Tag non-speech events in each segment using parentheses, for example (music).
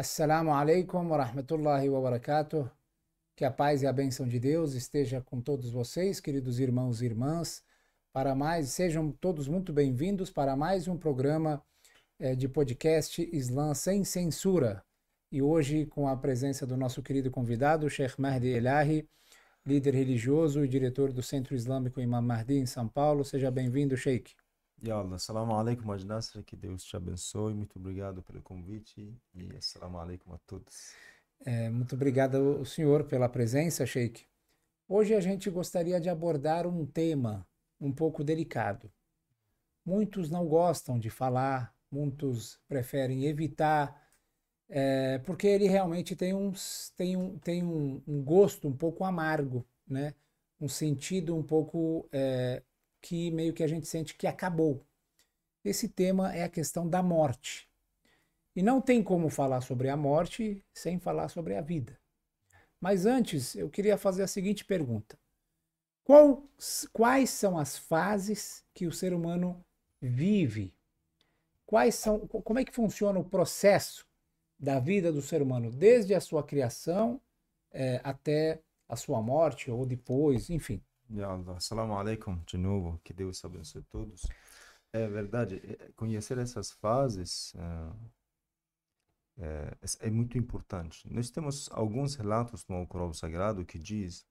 Assalamu alaikum wa rahmatullahi wa barakatuh. Que a paz e a bênção de Deus esteja com todos vocês, queridos irmãos e irmãs. Para mais, sejam todos muito bem-vindos para mais um programa eh, de podcast Islã sem censura. E hoje com a presença do nosso querido convidado, Sheikh Mahdi Elahi, líder religioso e diretor do Centro Islâmico Imam Mahdi em São Paulo. Seja bem-vindo, Sheikh. Yallah, assalamu alaikum, Ajnasra, que Deus te abençoe. Muito obrigado pelo convite e assalamu alaikum a todos. É, muito obrigado ao senhor pela presença, Sheikh. Hoje a gente gostaria de abordar um tema um pouco delicado. Muitos não gostam de falar, muitos preferem evitar, é, porque ele realmente tem, uns, tem, um, tem um, um gosto um pouco amargo, né? um sentido um pouco é, que meio que a gente sente que acabou. Esse tema é a questão da morte. E não tem como falar sobre a morte sem falar sobre a vida. Mas antes, eu queria fazer a seguinte pergunta: Qual, quais são as fases que o ser humano vive? Quais são, como é que funciona o processo da vida do ser humano, desde a sua criação é, até a sua morte ou depois, enfim? Ya Allah, assalamu alaikum de novo, que Deus abençoe todos. É verdade, é, conhecer essas fases é, é, é muito importante. Nós temos alguns relatos no Alcorão Sagrado que diz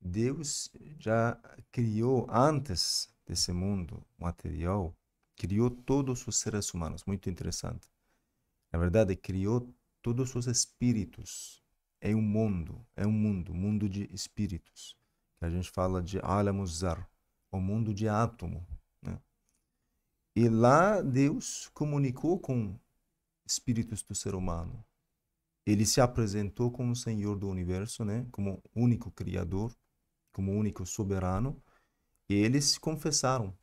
Deus já criou antes desse mundo material, criou todos os seres humanos. Muito interessante. Na verdade, criou todos os espíritos. É um mundo, é um mundo, mundo de espíritos que a gente fala de Alamuzar, o mundo de átomo. Né? E lá Deus comunicou com espíritos do ser humano. Ele se apresentou como o Senhor do universo, né? como único Criador, como único soberano, e eles se confessaram.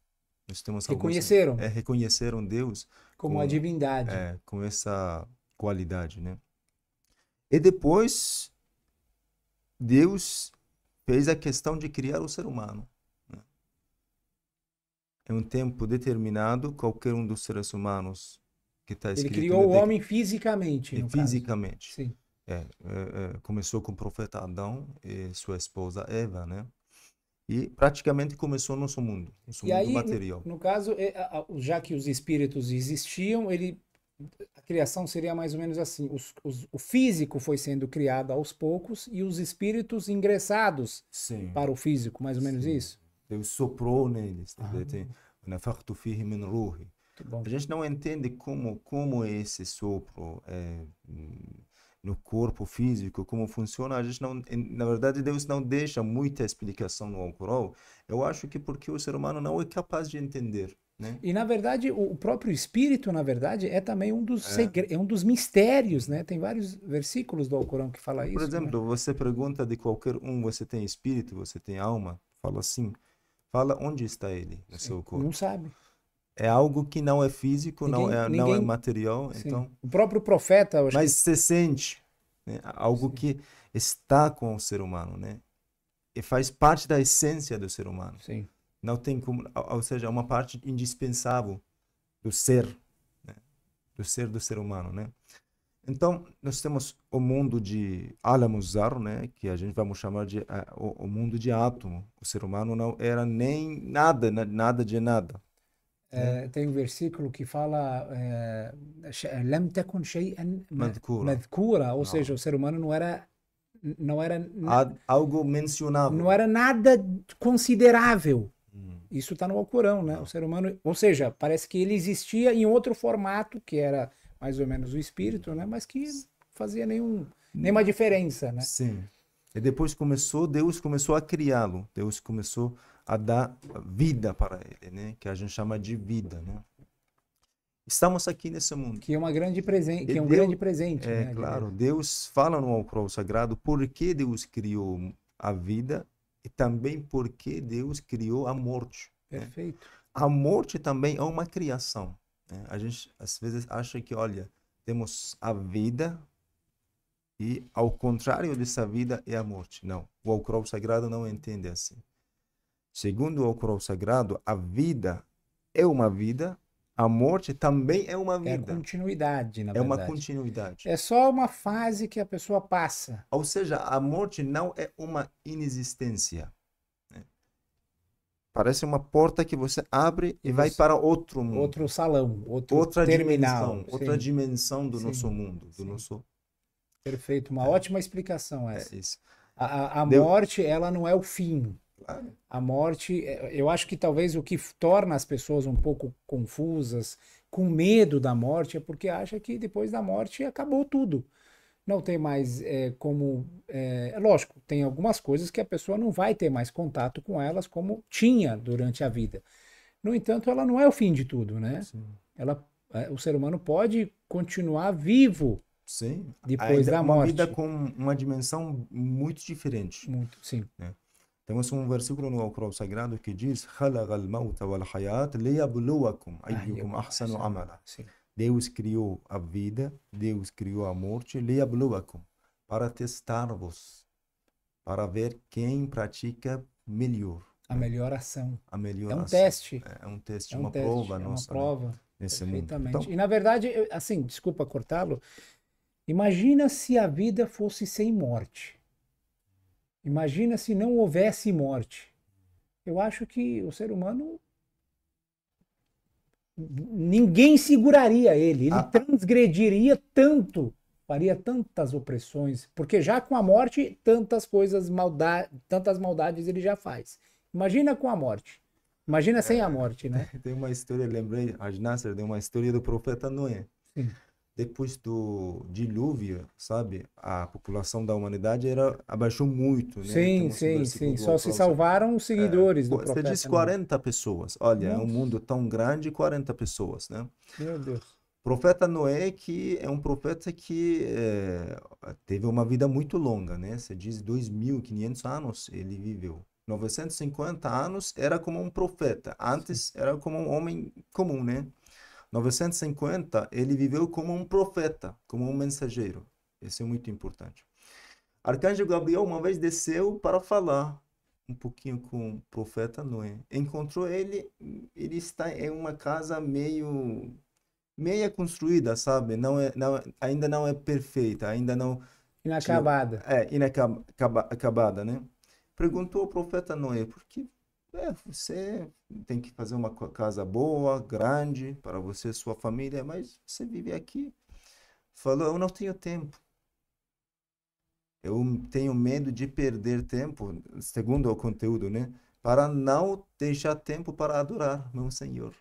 Nós temos reconheceram. Alguns, é, reconheceram Deus como com, a divindade. É, com essa qualidade, né? E depois Deus fez a questão de criar o ser humano. Né? Em um tempo determinado, qualquer um dos seres humanos que está escrito... Ele criou o homem fisicamente, no Fisicamente. Caso. Sim. É, é, é, começou com o profeta Adão e sua esposa Eva, né? E praticamente começou nosso mundo, nosso e mundo aí, material. No, no caso, é, já que os espíritos existiam, ele a criação seria mais ou menos assim: os, os, o físico foi sendo criado aos poucos e os espíritos ingressados Sim. para o físico, mais ou menos Sim. isso? Deus soprou neles. Ah. A gente não entende como, como esse sopro é, no corpo físico, como funciona. A gente não, na verdade, Deus não deixa muita explicação no Alcorão. Eu acho que porque o ser humano não é capaz de entender. Né? E na verdade, o próprio espírito, na verdade, é também um dos, é. Segre... é um dos mistérios, né? Tem vários versículos do Alcorão que fala isso. Por exemplo, né? você pergunta de qualquer um, você tem espírito, você tem alma? Fala assim, fala onde está ele no seu corpo. Não sabe. É algo que não é físico, ninguém, não, é, ninguém... não é material, Sim. então... O próprio profeta... Mas que... você sente, né? algo Sim. que está com o ser humano, né? E faz parte da essência do ser humano. Sim. Não tem como, ou seja, é uma parte indispensável do ser, né? do ser do ser humano, né? Então, nós temos o mundo de Alamuzar, né, que a gente vamos chamar de uh, o, o, mundo de átomo. O ser humano não era nem nada, nada de nada. É, tem um versículo que fala eh, Lam takun shay'an madkura, ou não. seja, o ser humano não era não era algo mencionável. Não era nada considerável. Isso está no Alcorão, né? O ser humano, ou seja, parece que ele existia em outro formato, que era mais ou menos o espírito, né? Mas que fazia nenhum, nenhuma diferença, né? Sim. E depois começou, Deus começou a criá-lo. Deus começou a dar vida para ele, né? Que a gente chama de vida, né? Estamos aqui nesse mundo. Que é uma grande presente, que é um Deus, grande presente, é, né? claro. Deus fala no Alcorão Sagrado por que Deus criou a vida e também porque Deus criou a morte. Né? Perfeito. Né? A morte também é uma criação. Né? A gente às vezes acha que, olha, temos a vida e ao contrário dessa vida é a morte. Não, o Alcorão Sagrado não entende assim. Segundo o Alcorão Sagrado, a vida é uma vida, a morte também é uma É vida. continuidade, na É uma verdade. continuidade. É só uma fase que a pessoa passa. Ou seja, a morte não é uma inexistência. né? Parece uma porta que você abre e, E vai para outro mundo. Outro salão, outro outra terminal. dimensão, outra dimensão do Sim. nosso mundo, do Sim. nosso Perfeito, uma ótima explicação é essa. isso. A, a- a Deu- morte, ela não é o fim. Claro. A morte, é, eu acho que talvez o que torna as pessoas um pouco confusas, com medo da morte, é porque acha que depois da morte acabou tudo. Não tem mais é, como. É, é lógico, tem algumas coisas que a pessoa não vai ter mais contato com elas como tinha durante a vida. No entanto, ela não é o fim de tudo, né? Sim. Ela, é, o ser humano pode continuar vivo Sim. depois Ainda da uma morte. vida com uma dimensão muito diferente. Muito, sim. Então, Temos é um versículo no Alcorão Sagrado que diz: Deus criou a vida, Deus criou a morte, para testar-vos, para ver quem pratica melhor. A melhor ação. A melhor é um ação. teste. É, é um teste, é um uma teste, prova é nossa. Uma prova. Nesse mundo. Então, e na verdade, assim, desculpa cortá-lo. Imagina se a vida fosse sem morte. Imagina se não houvesse morte. Eu acho que o ser humano ninguém seguraria ele, ele Ah. transgrediria tanto, faria tantas opressões, porque já com a morte tantas coisas malda tantas maldades ele já faz. Imagina com a morte. Imagina sem a morte, né? (laughs) tem uma história, lembrei, a Nasser tem uma história do profeta Noé. Sim. Depois do dilúvio, sabe, a população da humanidade era abaixou muito, né? Sim, sim, sim. Só se salvaram os seguidores do Você profeta. diz Noé. 40 pessoas. Olha, é um Nossa. mundo tão grande, 40 pessoas, né? Meu Deus. Profeta Noé, que é um profeta que eh, teve uma vida muito longa, né? Você diz 2.500 anos ele viveu. 950 anos era como um profeta. Antes era como um homem comum, né? 950 ele viveu como um profeta, como um mensageiro. Isso é muito importante. Arcanjo Gabriel uma vez desceu para falar um pouquinho com o profeta Noé. Encontrou ele, ele está em uma casa meio meia construída, sabe? Não é, não, é- ainda não é perfeita, ainda não Inacabada. é inacabada, né? Perguntou ao profeta Noé, porque é, você tem que fazer uma casa boa, grande para você e sua família, mas você vive aqui. Falou, eu não tenho tempo. Eu tenho medo de perder tempo, segundo o conteúdo, né? Para não deixar tempo para adorar meu Senhor.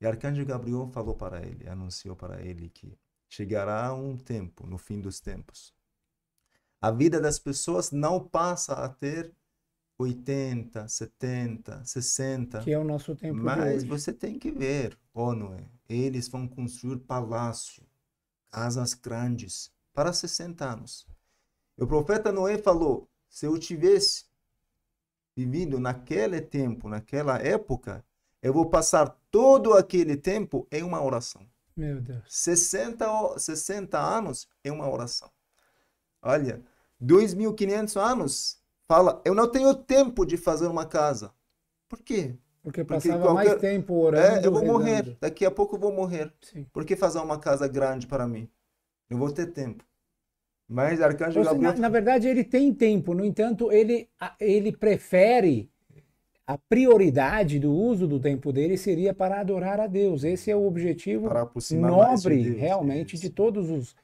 E Arcanjo Gabriel falou para ele, anunciou para ele que chegará um tempo, no fim dos tempos. A vida das pessoas não passa a ter 80, 70, 60. Que é o nosso tempo Mas hoje. você tem que ver, Noé, eles vão construir palácio, casas grandes, para 60 anos. E o profeta Noé falou: se eu tivesse vivido naquele tempo, naquela época, eu vou passar todo aquele tempo em uma oração. Meu Deus. 60, o- 60 anos é uma oração. Olha, 2.500 anos, fala, eu não tenho tempo de fazer uma casa. Por quê? Porque Porque passava mais qualquer- tempo orando. É, eu vou morrer, daqui a pouco eu vou morrer. Sim. Por que fazer uma casa grande para mim? Não vou ter tempo. Mas Arcanjo Ou Gabriel na, na verdade, ele tem tempo, no entanto, ele, ele prefere a prioridade do uso do tempo dele seria para adorar a Deus. Esse é o objetivo mais de nobre, Deus. realmente, de todos os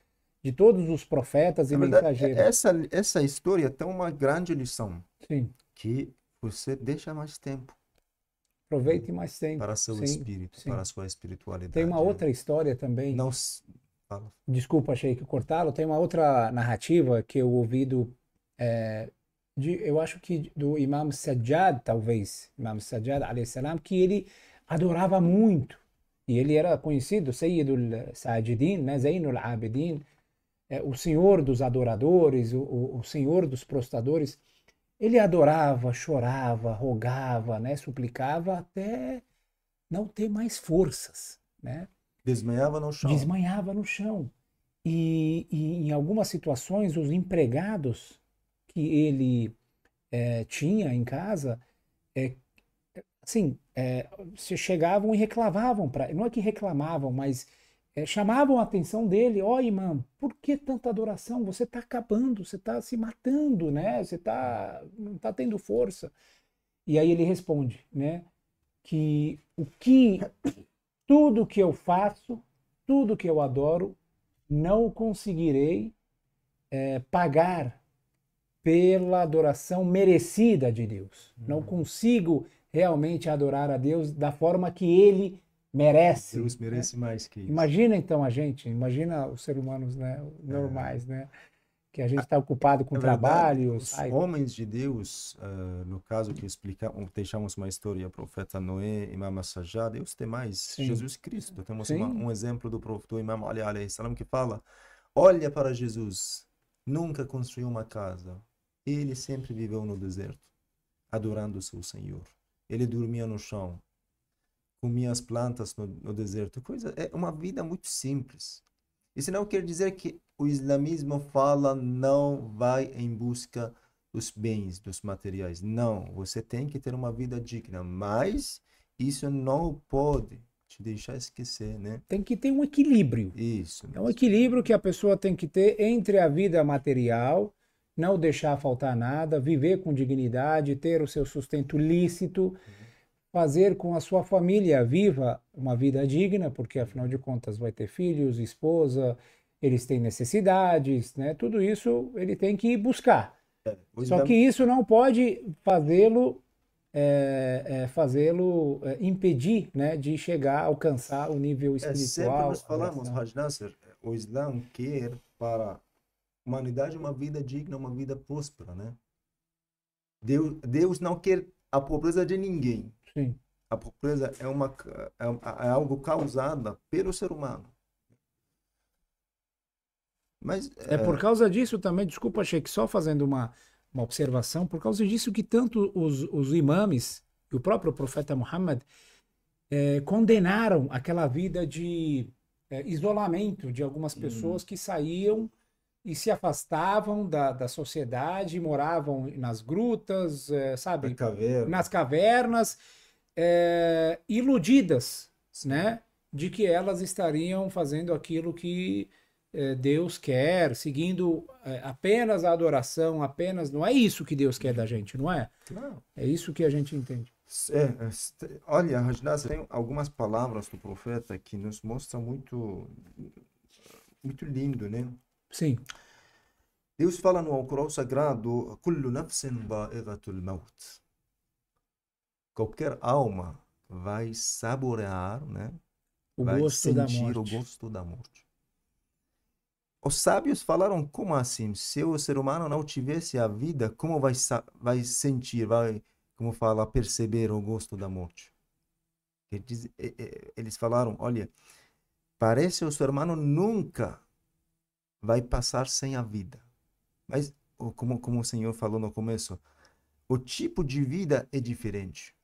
de todos os profetas e verdade, mensageiros. essa, essa história tem uma grande lição, Sim. que você deixa mais tempo Aproveite mais tempo. para seu Sim, espírito, sim. para a sua espiritualidade. Tem uma né? outra história também. Não fala. Desculpa, achei que cortá-lo. Tem uma outra narrativa que eu ouvi do. é, de, eu acho que do Imam Sajjad, talvez. Imam Sajjad, salam, que ele adorava muito. E ele era conhecido, Sayyidul Sajidin, né? Zainul Abidin, é, o senhor dos adoradores, o, o, senhor dos prostadores. Ele adorava, chorava, rogava, né? Suplicava até não ter mais forças, né? Desmanhava no chão. desmanhava no chão. E, e em algumas situações, os empregados que ele eh, tinha em casa, eh, assim, é, se chegavam e reclamavam para, não é que reclamavam, mas é, chamavam a atenção dele, ó oh, imã, por que tanta adoração? Você está acabando, você está se matando, né? Você tá, não está tendo força. E aí ele responde, né? Que o que tudo que eu faço, tudo que eu adoro, não conseguirei é, pagar pela adoração merecida de Deus. Não uhum. consigo realmente adorar a Deus da forma que Ele merece. Deus merece né? mais que isso. Imagina então a gente, imagina os seres humanos né, normais, é. né? Que a gente está ocupado com é trabalho. Os sai... homens de Deus, uh, no caso que explicamos, deixamos uma história, profeta Noé, Imam Sajjá, Deus tem mais, Sim. Jesus Cristo. Temos uma, um exemplo do, do Imam Ali, salam, que fala, olha para Jesus, nunca construiu uma casa, ele sempre viveu no deserto, adorando o seu Senhor. Ele dormia no chão, comia as plantas no, no deserto. Coisa, é uma vida muito simples. Isso não quer dizer que o islamismo fala não vai em busca dos bens, dos materiais. Não, você tem que ter uma vida digna, mas isso não pode te deixar esquecer, né? Tem que ter um equilíbrio. Isso. É um equilíbrio que a pessoa tem que ter entre a vida material, não deixar faltar nada, viver com dignidade, ter o seu sustento lícito. Uhum fazer com a sua família viva uma vida digna, porque afinal de contas vai ter filhos, esposa, eles têm necessidades, né? Tudo isso ele tem que buscar. É, Só que isso não pode fazê-lo é, é, fazê-lo é, impedir né, de chegar a alcançar o nível espiritual. É, sempre nós falamos, Raj Nasser, o Islã quer para a humanidade uma vida digna, uma vida próspera, né? Deus, Deus não quer a pobreza de ninguém. Sim. A pobreza é, uma, é, é algo causado pelo ser humano. Mas, é... é... por causa disso também, desculpa, achei que só fazendo uma, uma observação, por causa disso que tanto os, os imames e o próprio profeta Muhammad é, condenaram aquela vida de é, isolamento de algumas hum. pessoas hum. que saíam e se afastavam da, da sociedade, moravam nas grutas, é, sabe? Caverna. Nas cavernas é, iludidas, né? De que elas estariam fazendo aquilo que é, Deus quer, seguindo é, apenas a adoração, apenas. Não é isso que Deus quer da gente, não é? Claro. É isso que a gente entende. É, é olha, Rajnaz, tem algumas palavras do profeta que nos mostram muito, muito lindo, né? Sim. Deus fala no Alcorão Sagrado: "Kullu nafsin maut." Qualquer alma vai saborear, né? O vai gosto sentir o gosto da morte. Os sábios falaram como assim? Se o ser humano não tivesse a vida, como vai vai sentir, vai, como fala, perceber o gosto da morte? Eles falaram, olha, parece o ser humano nunca vai passar sem a vida. Mas como como o Senhor falou no começo, o tipo de vida é diferente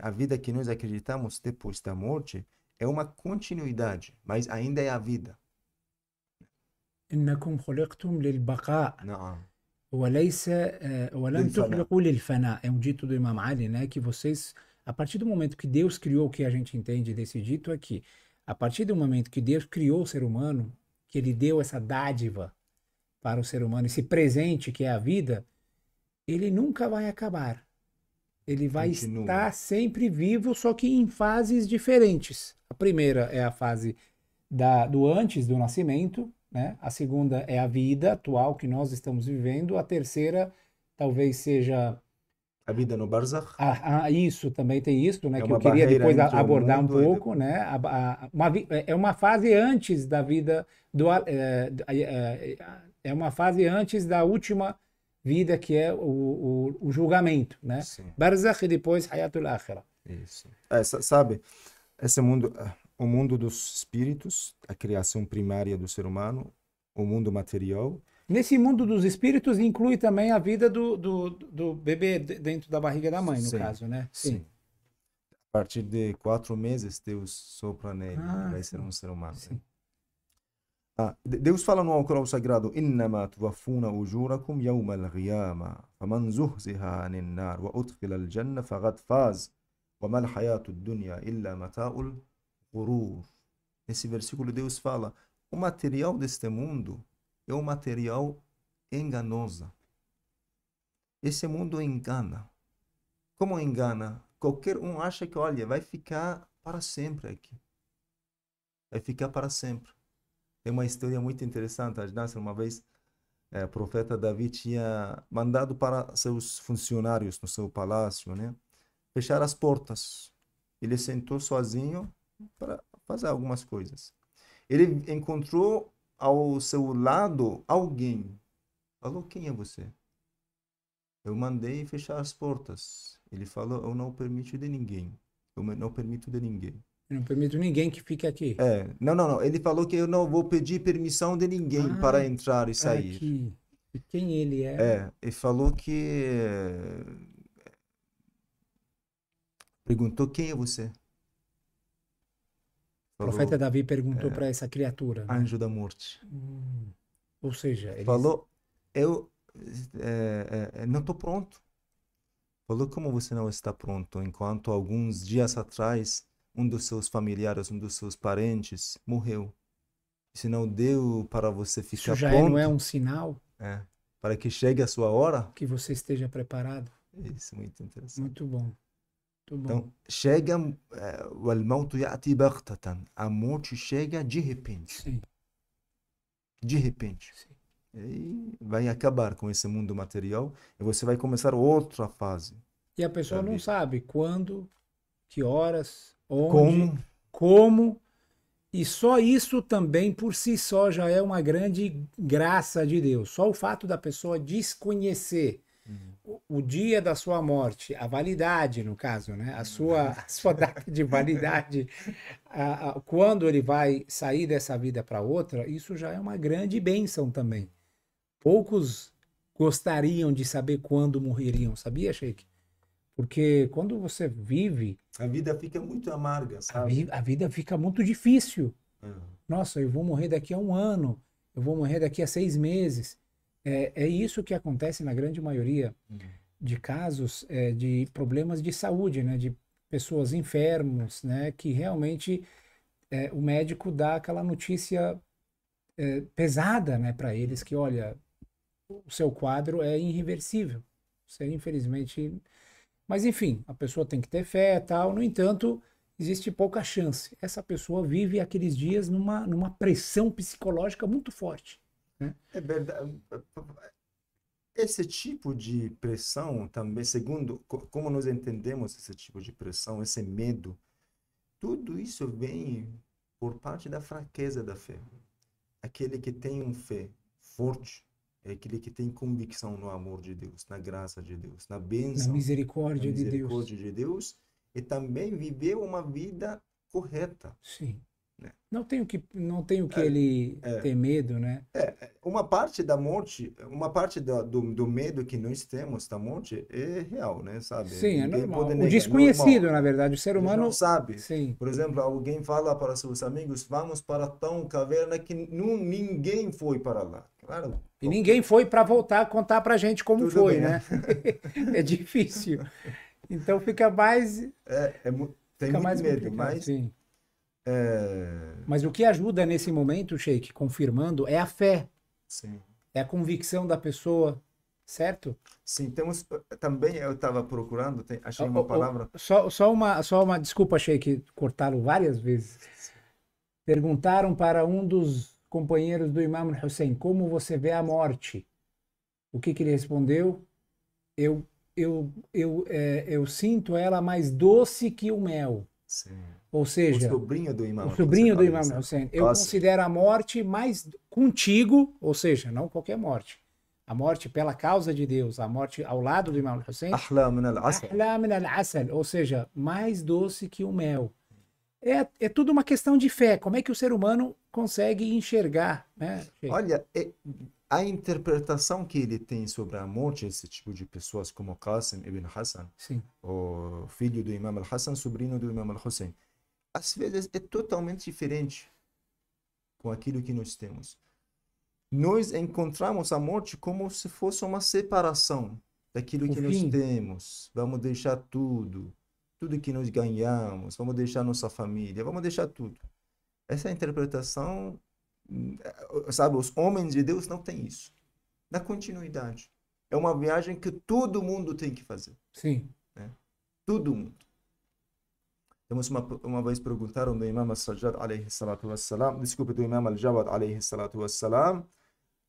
a vida que nós acreditamos depois da morte é uma continuidade, mas ainda é a vida. إنكم خلقتم للبقاء نعم وليس ولم تخلقوا للفناء é um dito do Imam Ali né que vocês a partir do momento que Deus criou o que a gente entende desse dito aqui a partir do momento que Deus criou o ser humano que ele deu essa dádiva para o ser humano esse presente que é a vida ele nunca vai acabar ele vai Continua. estar sempre vivo, só que em fases diferentes. A primeira é a fase da, do antes do nascimento, né? A segunda é a vida atual que nós estamos vivendo. A terceira talvez seja a vida no Barzakh. Ah, ah, isso, também tem isso, né? É que eu queria depois abordar um pouco, né? A, a, uma, é uma fase antes da vida do é, é, é uma fase antes da última vida que é o, o, o julgamento, né? Barzakh e depois Hayatul Akhirah. Isso. É, sabe, esse mundo, o mundo dos espíritos, a criação primária do ser humano, o mundo material. Nesse mundo dos espíritos inclui também a vida do, do, do bebê dentro da barriga da mãe, no Sim. caso, né? Sim. Sim. A partir de quatro meses, Deus sopra nele, ah, vai ser um ser humano. Sim. Ah, Deus fala no Alcorão Sagrado: "Innama tuwaffuna ujurakum yawm al-qiyamah, faman zuhziha 'anil nar wa udkhila al-jannah faqad faz, wa dunya illa mata'ul ghurur." Nesse versículo Deus fala: "O material deste mundo é um material enganoso. Esse mundo engana. Como engana? Qualquer um acha que, olha, vai ficar para sempre aqui. Vai ficar para sempre tem uma história muito interessante. Nasser, uma vez, é, o profeta Davi tinha mandado para seus funcionários no seu palácio, né? Fechar as portas. Ele sentou sozinho para fazer algumas coisas. Ele encontrou ao seu lado alguém. Falou: Quem é você? Eu mandei fechar as portas. Ele falou: Eu não permito de ninguém. Eu não permito de ninguém. Eu não permito ninguém que fique aqui. É, não, não, não. Ele falou que eu não vou pedir permissão de ninguém Ah, para entrar e sair. Aqui. E quem ele é? É, ele falou que. Perguntou quem é você? O Falou, profeta Davi perguntou é. para essa criatura. né? anjo da morte. Hum. Ou seja, ele Falou, eu é, é, não estou pronto. Falou, como você não está pronto? Enquanto alguns dias atrás, um dos seus familiares, um dos seus parentes morreu. Se não deu para você ficar Isso já é, pronto, é, não é um sinal? É, para que chegue a sua hora. Que você esteja preparado. Isso, muito interessante. Muito bom. Muito bom. Então, chega, é, a morte chega de repente. Sim. De repente. Sim. E vai acabar com esse mundo material e você vai começar outra fase. E a pessoa não sabe quando, que horas, onde, Como? como. E só isso também por si só já é uma grande graça de Deus. Só o fato da pessoa desconhecer o, o dia da sua morte, a validade, no caso, né? A sua, a sua data de validade, a- a- quando ele vai sair dessa vida para outra, isso já é uma grande bênção também. Poucos gostariam de saber quando morreriam, sabia, Sheik? Porque quando você vive, A vida fica muito amarga, a, sabe? vi- a vida fica muito difícil. É. Nossa, eu vou morrer daqui a um ano, eu vou morrer daqui a seis meses. É, é isso que acontece na grande maioria de casos é, de problemas de saúde, né? De pessoas enfermos, né? Que realmente é, o médico dá aquela notícia é, pesada, né? Para eles que, olha, o seu quadro é irreversível. Você infelizmente, mas enfim, a pessoa tem que ter fé, tal. No entanto, existe pouca chance. Essa pessoa vive aqueles dias numa, numa pressão psicológica muito forte. É verdade. Esse tipo de pressão também, segundo co- como nós entendemos esse tipo de pressão, esse medo, tudo isso vem por parte da fraqueza da fé. Aquele que tem um fé forte é aquele que tem convicção no amor de Deus, na graça de Deus, na Na bênção, na misericórdia de Deus. misericórdia de Deus, e também viver uma vida correta. Sim. Né? Não tem o que, não tem o que É, ele é. ter medo, né? Uma parte da morte, uma parte da- do, do medo que nós temos da morte é real, né? Sabe? Sim, é Ninguém normal. pode O negar, é desconhecido, normal. na verdade, o ser Ele humano. não sabe. Sim, Por exemplo, alguém fala para seus amigos, vamos para tão caverna que nu- ninguém foi para lá. Claro. E ninguém foi para voltar a contar pra gente como Tudo foi, bem, né? (laughs) é difícil. Então fica mais, É, é tem fica muito mais medo, mas Sim. É, Mas o que ajuda nesse momento, Sheik, confirmando, é a fé, sim. é a convicção da pessoa, certo? Sim, temos também eu estava procurando, tem- achei uma palavra. Só, só uma, só uma, desculpa, Sheik, cortá-lo várias vezes. Perguntaram para um dos companheiros do Imam Hussein como você vê a morte. O que, que ele respondeu? Eu, eu, eu, é, eu sinto ela mais doce que o mel. Sim. Ou seja, o sobrinho do imam. O sobrinho do imam Hussein. Né? Eu Nossa. Assim. considero a morte mais contigo, ou seja, não qualquer morte. A morte pela causa de Deus, a morte ao lado do imam Hussein. Ahla al-asal. Ahla al-asal, ou seja, mais doce que o mel. É, é tudo uma questão de fé. Como é que o ser humano consegue enxergar, né? Olha, é a interpretação que ele tem sobre a morte, esse tipo de pessoas como Qasim ibn Hassan, Sim. o filho do Imam al-Hassan, sobrinho do Imam al-Hussein, às vezes é totalmente diferente com aquilo que nós temos. Nós encontramos a morte como se fosse uma separação daquilo O que nós fim. temos. Vamos deixar tudo, tudo que nós ganhamos, vamos deixar nossa família, vamos deixar tudo. Essa interpretação, hum, sabe, os homens de Deus não têm isso. Na continuidade. É uma viagem que todo mundo tem que fazer. Sim. Né? Todo mundo. Temos uma, uma vez perguntaram do Imam As-Sajjad alayhi salatu wassalam, desculpe, do Imam Al-Jawad alayhi salatu wassalam,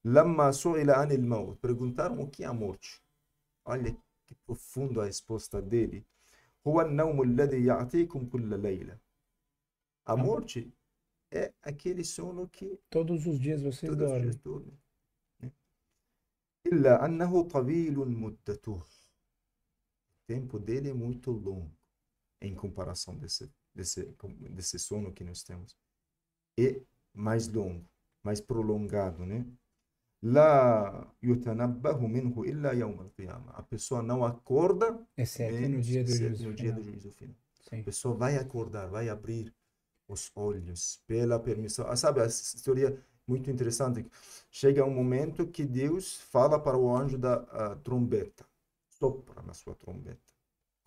Lama su'ila anil maut. Perguntaram o que é a morte. Olha que profundo a resposta dele. Huwa an-nawmu alladhi ya'tikum kulla layla. A morte é aquele sono que Todos os dias vocês dormem. dormem. né? Illa annahu tavilun muddatuh. O tempo dele é muito longo em comparação desse, desse, desse sono que nós temos. É mais longo, mais prolongado, né? La yutanabbahu minhu illa yawm al-qiyamah. A pessoa não acorda Exceto no dia do exceto juízo no dia final. do juízo final. A Sim. pessoa vai acordar, vai abrir os olhos pela permissão. Ah, sabe, essa história muito interessante. Chega um momento que Deus fala para o anjo da ah, trombeta. Sopra na sua trombeta.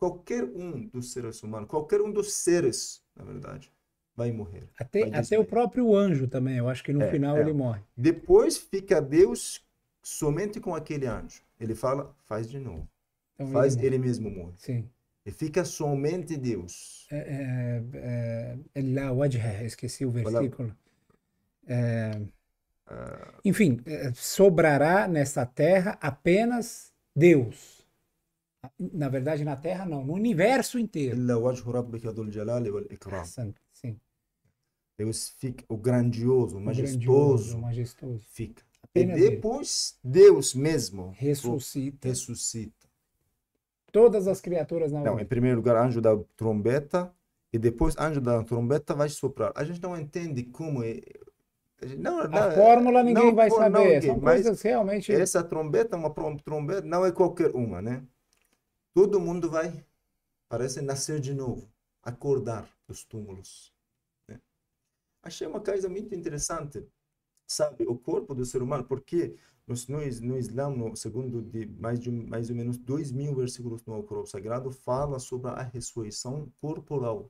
Qualquer um dos seres humanos, qualquer um dos seres, na verdade, vai morrer. Até, Vai até o próprio anjo também, eu acho que no É, final é. ele morre. Depois fica Deus somente com aquele anjo. Ele fala, faz de novo. Então Faz, ele ele mesmo morre. Sim. E fica somente Deus. É, é, é, wajha, esqueci o versículo. É, enfim, é, sobrará nesta terra apenas Deus na verdade, na Terra não, no universo inteiro. Sim. Deus fica o grandioso, o majestoso. Majestoso. Fica. Apenas e depois ele. Deus mesmo ressuscita. ressuscita. Todas as criaturas na Não, em primeiro lugar, anjo da trombeta e depois anjo da trombeta vai soprar. A gente não entende como é não, a não, fórmula ninguém não, vai saber. Não, ninguém, realmente. Essa trombeta, é uma trombeta, não é qualquer uma, né? Todo mundo vai, parece nascer de novo, acordar dos túmulos. né? Achei uma coisa muito interessante, sabe? O corpo do ser humano, porque nos, no, no Islã, no segundo de mais de mais ou menos dois mil versículos no Corão Sagrado, fala sobre a ressurreição corporal.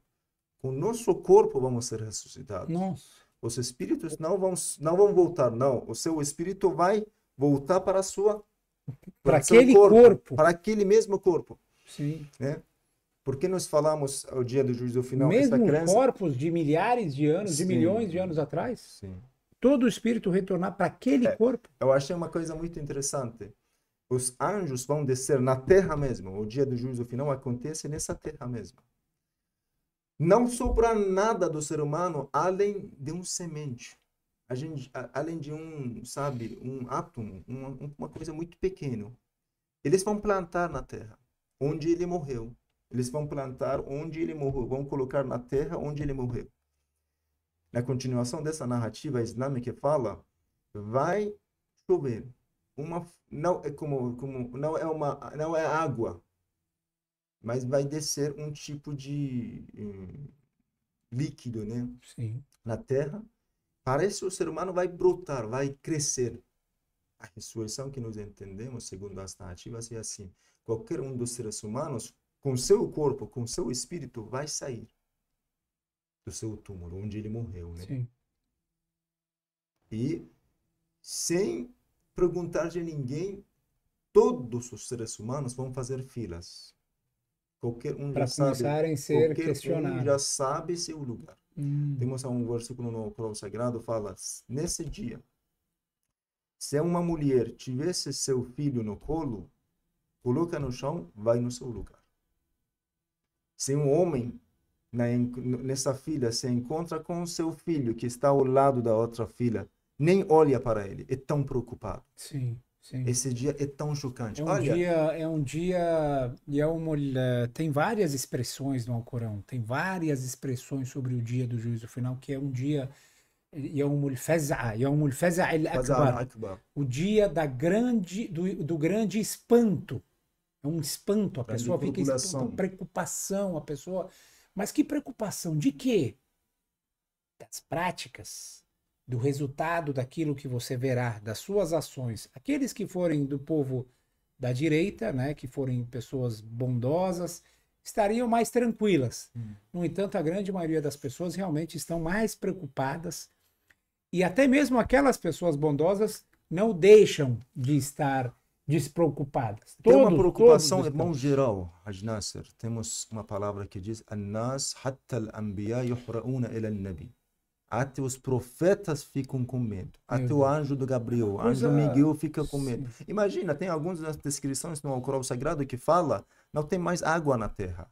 Com o nosso corpo vamos ser ressuscitados. Nossa, Os espíritos não vão, não vão voltar, não. O seu espírito vai voltar para a sua Para aquele corpo. para aquele mesmo corpo, sim. né? Porque nós falamos ao dia do juízo final Mesmo corpos de milhares de anos, de Sim. milhões de anos atrás, sim. todo o espírito retornar para aquele É. corpo. Eu achei uma coisa muito interessante. Os anjos vão descer na terra mesmo. O dia do juízo final acontece nessa terra mesmo. Não sobra nada do ser humano além de um semente. A gente, a- além de um, sabe, um átomo, uma, uma coisa muito pequena. Eles vão plantar na terra, onde ele morreu. Eles vão plantar onde ele morreu, vão colocar na terra onde ele morreu. Na continuação dessa narrativa islâmica fala, vai chover. Uma não é como, como não é uma não é água, mas vai descer um tipo de hum, líquido, né, Sim. na terra. Parece o ser humano vai brotar, vai crescer. A ressurreição que nós entendemos, segundo as narrativas, é assim: qualquer um dos seres humanos, com seu corpo, com seu espírito, vai sair do seu túmulo, onde ele morreu, né? Sim. E sem perguntar de ninguém, todos os seres humanos vão fazer filas. Qualquer um Para já sabe, qualquer um questionados. já sabe seu lugar. Hum, Temos um versículo no Corão Sagrado fala: nesse dia, se uma mulher tivesse seu filho no colo, coloca no chão, vai no seu lugar. Se um homem na, nessa fila se encontra com seu filho que está ao lado da outra fila, nem olha para ele, é tão preocupado. sim, sim. Esse dia é tão chocante. É um Olha, dia, é um dia, e é uma, eh, tem várias expressões no Alcorão, tem várias expressões sobre o dia do juízo final, que é um dia, Faz'a, Yawmul Faz'a Fazal al-Akbar, Akbar. o dia da grande, do, do grande espanto. É um espanto, a Grande pessoa fica espanto, preocupação, a pessoa. Mas que preocupação? De quê? Das práticas, do resultado daquilo que você verá, das suas ações. Aqueles que forem do povo da direita, né, que forem pessoas bondosas, estariam mais tranquilas. Hum. No entanto, a grande maioria das pessoas realmente estão mais preocupadas e até mesmo aquelas pessoas bondosas não deixam de estar despreocupadas. Tem todos, uma preocupação, irmão geral, Haj Nasser. Temos uma palavra que diz: An-nas hatta al-anbiya yuhra'una ila nabi até os profetas ficam com medo. Até o anjo do Gabriel, o anjo do Miguel fica com medo. Imagina, tem algumas das descrições no Alcorão Sagrado que fala não tem mais água na terra.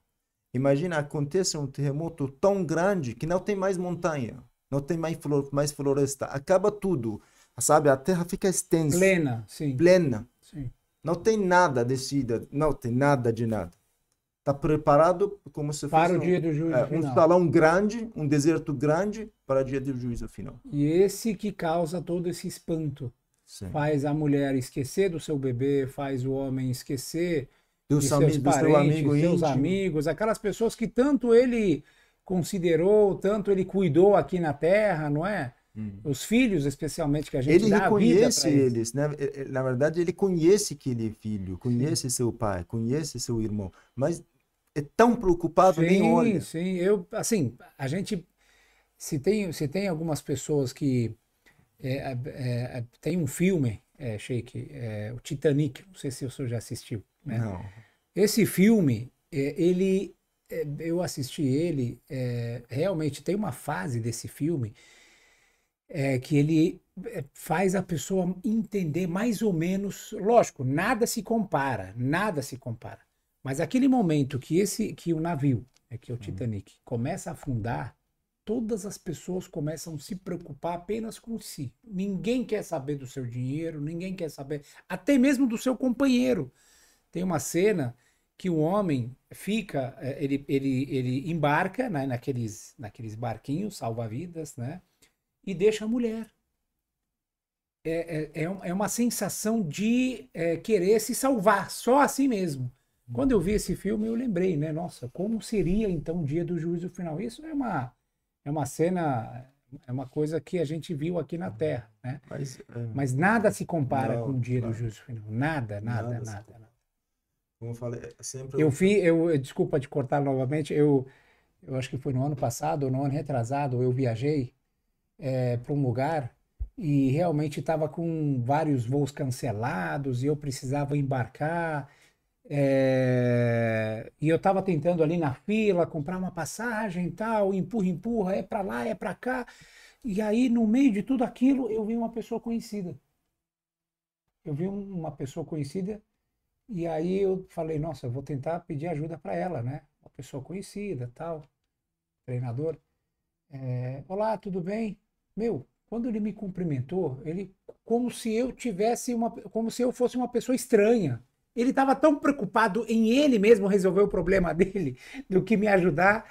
Imagina, acontece um terremoto tão grande que não tem mais montanha, não tem mais, flor, mais floresta. Acaba tudo, sabe? A terra fica extensa. Plena, sim. Plena. Sim. Não tem nada descida, não tem nada de nada está preparado como se para fosse o dia do juízo é, um salão grande, um deserto grande para o dia do juízo final. E esse que causa todo esse espanto. Sim. Faz a mulher esquecer do seu bebê, faz o homem esquecer dos de seus parentes, amigo seus íntimo. amigos, aquelas pessoas que tanto ele considerou, tanto ele cuidou aqui na terra, não é? Hum. Os filhos, especialmente, que a gente ele dá reconhece eles, eles, né? Na verdade, ele conhece que ele é filho, conhece Sim. seu pai, conhece seu irmão, mas é tão preocupado sim, nem olha. Sim, eu assim, a gente se tem se tem algumas pessoas que é, é, é, tem um filme, é, Sheik, é, o Titanic, não sei se o senhor já assistiu. Né? Não. Esse filme, é, ele, é, eu assisti ele, realmente tem uma fase desse filme que ele faz a pessoa entender mais ou menos, lógico, nada se compara, nada se compara mas aquele momento que esse que o navio, é que é o hum. Titanic, começa a afundar, todas as pessoas começam a se preocupar apenas com si. Ninguém quer saber do seu dinheiro, ninguém quer saber, até mesmo do seu companheiro. Tem uma cena que o homem fica, é, ele, ele, ele embarca né, naqueles, naqueles barquinhos salva-vidas, né? E deixa a mulher. É, é, é, é uma sensação de é, querer se salvar, só assim mesmo. Quando eu vi esse filme, eu lembrei, né? Nossa, como seria então o dia do juízo final? Isso é uma, é uma cena, é uma coisa que a gente viu aqui na Terra, né? Mas, é... Mas nada se compara não, com o dia claro. do juízo final. Nada, nada, nada. nada, nada. Como eu falei, é sempre. Eu vi, eu, desculpa de cortar novamente, eu, eu acho que foi no ano passado ou no ano retrasado, eu viajei é, para um lugar e realmente estava com vários voos cancelados e eu precisava embarcar é... E eu estava tentando ali na fila comprar uma passagem e tal, empurra, empurra, é para lá, é para cá. E aí, no meio de tudo aquilo, eu vi uma pessoa conhecida. Eu vi uma pessoa conhecida e aí eu falei, nossa, eu vou tentar pedir ajuda para ela, né? Uma pessoa conhecida, tal, treinador. É... Olá, tudo bem? Meu, quando ele me cumprimentou, ele como se eu tivesse uma, como se eu fosse uma pessoa estranha. Ele estava tão preocupado em ele mesmo resolver o problema (laughs) dele do que me ajudar,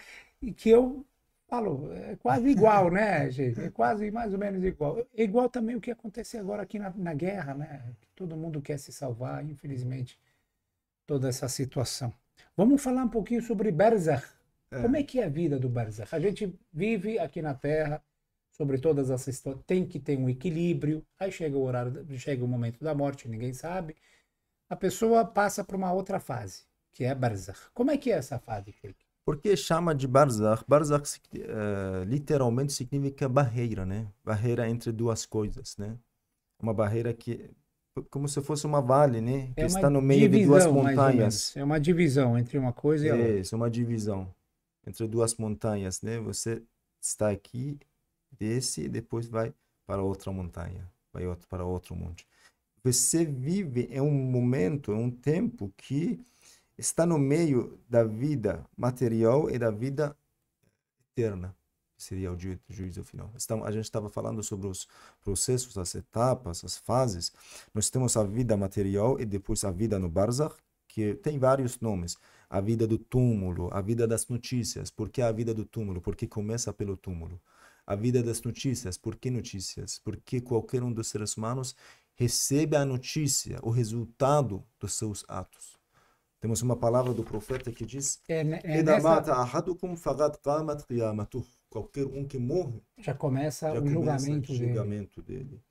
que eu falo, é quase igual, né, gente? É quase mais ou menos igual. É igual também o que acontece agora aqui na, na guerra, né? Todo mundo quer se salvar, infelizmente, toda essa situação. Vamos falar um pouquinho sobre Berzach. É. Como é que é a vida do Berzach? A gente vive aqui na Terra, sobre todas essas situações, tem que ter um equilíbrio. Aí chega o horário, chega o momento da morte, ninguém sabe a pessoa passa para uma outra fase, que é Barzakh. Como é que é essa fase, Felipe? Por que chama de Barzakh? Barzakh uh, literalmente significa barreira, né? Barreira entre duas coisas, né? Uma barreira que como se fosse uma vale, né? É que está no meio divisão, de duas montanhas. É uma divisão entre uma coisa e a outra. Isso, uma divisão entre duas montanhas, né? Você está aqui, desce e depois vai para outra montanha, vai outro, para outro monte você vive em um momento, em um tempo que está no meio da vida material e da vida eterna. Seria o ju juízo final. Então, a gente estava falando sobre os processos, as etapas, as fases. Nós temos a vida material e depois a vida no Barzakh, que tem vários nomes. A vida do túmulo, a vida das notícias. Por que a vida do túmulo? Porque começa pelo túmulo. A vida das notícias. Por que notícias? Porque qualquer um dos seres humanos recebe a notícia, o resultado dos seus atos. Temos uma palavra do profeta que diz: é, é nessa... Qualquer um que morre, já começa já o julgamento, julgamento dele. dele.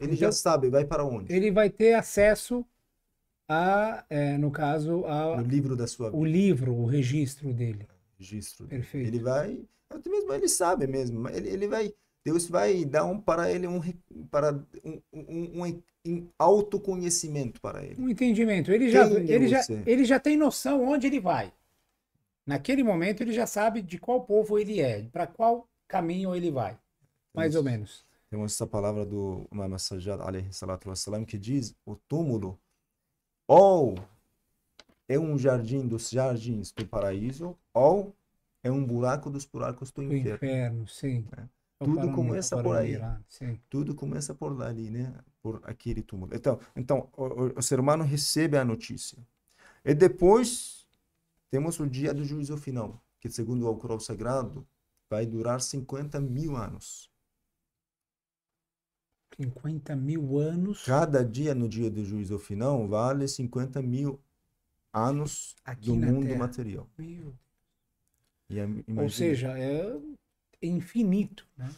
Ele já sabe, vai para onde? Ele vai ter acesso a, é, no caso, a, no livro da sua vida. o livro, o registro dele. registro. Perfeito. Ele vai, até mesmo ele sabe mesmo, ele, ele vai, Deus vai dar um para ele um para um, um, um, autoconhecimento para ele. Um entendimento. Ele já, Quem é ele, já, ele já tem noção onde ele vai. Naquele momento, ele já sabe de qual povo ele é, para qual caminho ele vai. Mais ou menos. Temos essa palavra do Imam Sajjad salatu wassalam que diz o túmulo ou é um jardim dos jardins do paraíso ou é um buraco dos buracos do inferno. inferno, sim. É. Tudo começa por aí. Tudo começa por ali, né? Por aquele túmulo. Então, então o, o- ser humano recebe a notícia. E depois temos o dia do juízo final, que segundo o Alcorão Sagrado vai durar 50 mil anos. 50 mil anos Cada dia no dia do juízo final vale 50 mil anos aqui do mundo Terra. material. Meu. E Ou seja, é infinito. Né?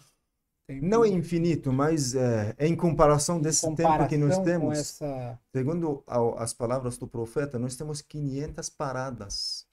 Tem não é infinito, mas é, em comparação desse tempo que nós comparação temos, essa segundo as palavras do profeta, nós temos 500 paradas.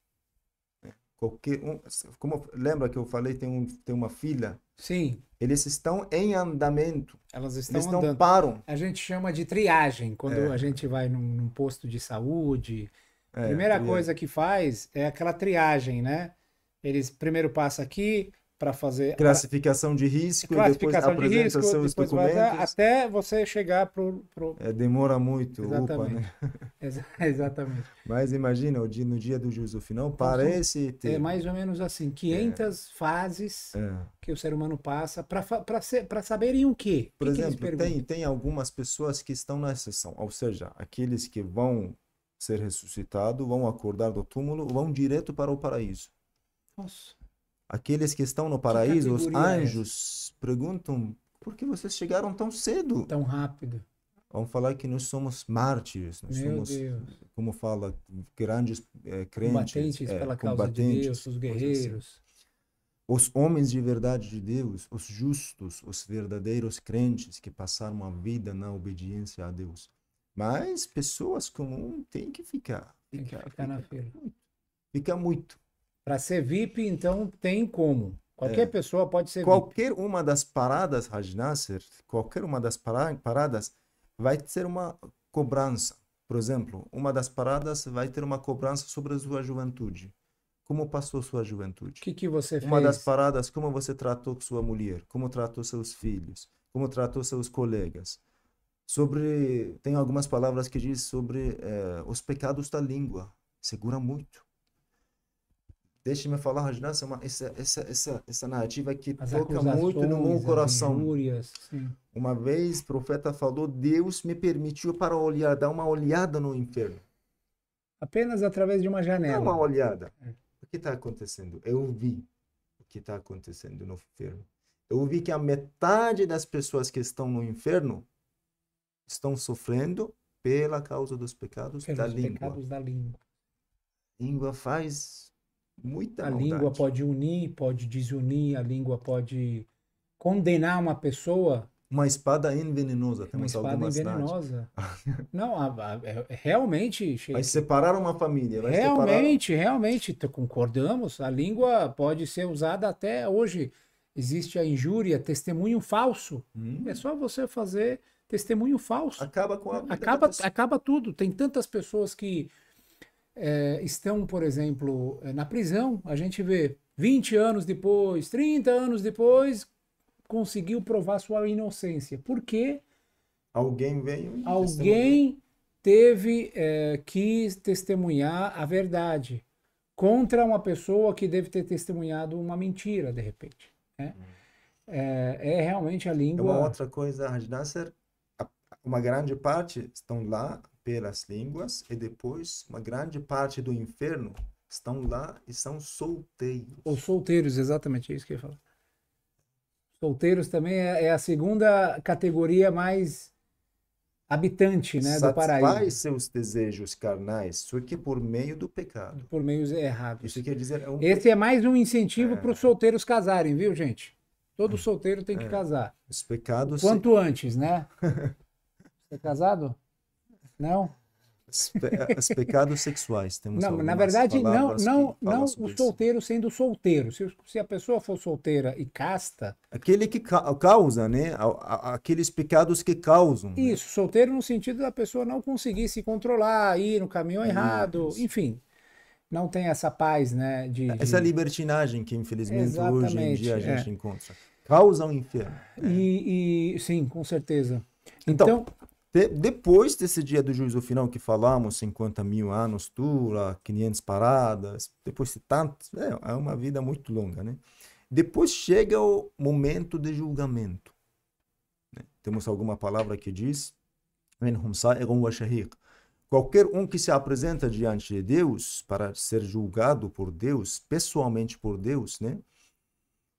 É, Qualquer um, como lembra que eu falei, tem, um, tem uma fila, Sim, eles estão em andamento, elas estão eles não andando. param. A gente chama de triagem, quando É. a gente vai num, num posto de saúde. É, A primeira coisa que faz é aquela triagem, né? Eles primeiro passa aqui para fazer classificação de risco, e depois classificação de apresenta risco, seus depois documentos. até você chegar pro, pro... É, demora muito, upa, Exatamente. né? (laughs) Exa- (laughs) Exatamente. Mas imagina, o dia, no dia do juízo final, parece É ter. mais ou menos assim, 500 fases É. que o ser humano passa para saberem o quê? Por que que exemplo, perguntam? tem, tem algumas pessoas que estão na exceção, ou seja, aqueles que vão ser ressuscitados, vão acordar do túmulo, vão direto para o paraíso. Nossa, Aqueles que estão no paraíso, os é anjos, perguntam por que vocês chegaram tão cedo? tão rápido. Vão falar que nós somos mártires, nós Meu somos, Deus. como fala, grandes eh, crentes, Combatentes eh, pela causa de combatentes, Deus, os assim. guerreiros. Os homens de verdade de Deus, os justos, os verdadeiros crentes que passaram uma vida na obediência a Deus. Mas pessoas comuns têm que ficar. Tem que Ficar, ficar na fila. muito. Fica muito. Para ser VIP, então, tem como. Qualquer É. pessoa pode ser VIP. Qualquer uma das paradas, Haj Nasser, qualquer uma das para- paradas vai ter uma cobrança. Por exemplo, uma das paradas vai ter uma cobrança sobre a sua juventude. Como passou sua juventude? O que, que você Uma das fez? paradas, como você tratou sua mulher, como tratou seus filhos, como tratou seus colegas. Sobre, tem algumas palavras que diz sobre eh, os pecados da língua. Segura muito. Deixe-me falar, Rajnas, uma, essa, essa, essa, essa narrativa que As toca muito no meu coração. injúrias. Uma vez o profeta falou, Deus me permitiu para olhar, dar uma olhada no inferno. Apenas através de uma Dá janela. uma olhada. É. O que está acontecendo? Eu vi o que está acontecendo no inferno. Eu vi que a metade das pessoas que estão no inferno estão sofrendo pela causa dos pecados da pelos língua. pecados da língua. língua faz muita A maldade. língua pode unir, pode desunir, a língua pode condenar uma pessoa, Uma espada envenenosa, uma temos espada algumas cidades. envenenosa. (laughs) Não, a- a- é- é- realmente, Vai separar uma família, vai separar... realmente, realmente, concordamos, a língua pode ser usada até hoje. Existe a injúria, testemunho falso. Hum, É só você fazer testemunho falso. acaba com a vida Acaba, acaba tudo. Tem tantas pessoas que é, estão, por exemplo, é, na prisão. A gente vê 20 anos depois, 30 anos depois, conseguiu provar sua inocência. Porque Alguém veio alguém teve, é, quis testemunhar a verdade contra uma pessoa que deve ter testemunhado uma mentira, de repente. né? É, é realmente a É uma língua. outra coisa, Haj Nasser, a- uma grande parte estão lá pelas línguas e depois uma grande parte do inferno estão lá e são solteiros. Os solteiros, exatamente é isso que eu ia falar. Solteiros também é, é a segunda categoria mais habitante né, do Satisfaz paraíso, seus desejos carnais, só que por meio do pecado. por meios errados. Isso quer dizer, é um Esse é mais um incentivo É. para os solteiros casarem, viu, gente? Todo solteiro tem que É. casar. os pecados, Quanto antes, né? (laughs) Você é casado? Não? Os, pe- os pecados sexuais. Temos Não, na verdade, não, não, não o isso. solteiro sendo solteiro. Se, se a pessoa for solteira e casta, Aquele que ca- causa, né? Aqueles pecados que causam. né? isso, solteiro no sentido da pessoa não conseguir se controlar, ir no caminho errado, Isso. enfim, não tem essa paz, né? De, Essa de- libertinagem que, infelizmente, hoje em dia a Exatamente, é. gente encontra. Causa um inferno. E, e- sim, com certeza. Então, Então, depois desse dia do juízo final que falamos, 50 mil anos dura, 500 paradas, depois de tanto, é, é uma vida muito longa, né? Depois chega o momento de julgamento. né? Temos alguma palavra que diz, "Minhum sa'igun wa shahiq." Qualquer um que se apresenta diante de Deus para ser julgado por Deus, pessoalmente por Deus, né?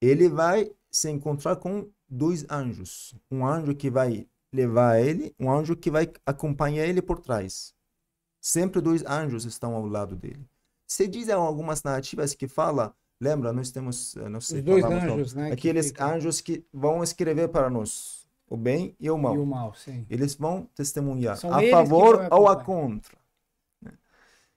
Ele vai se encontrar com dois anjos. Um anjo que vai levar ele, um anjo que vai acompanhar ele por trás. Sempre dois anjos estão ao lado dele. Se dizem algumas narrativas que fala, lembra, nós temos, eh, não sei, os dois falamos, não, anjos, né? que aqueles ficam- anjos que vão escrever para nós o bem e o mal. E o mal. Eles vão testemunhar São a que favor ou a contra. né?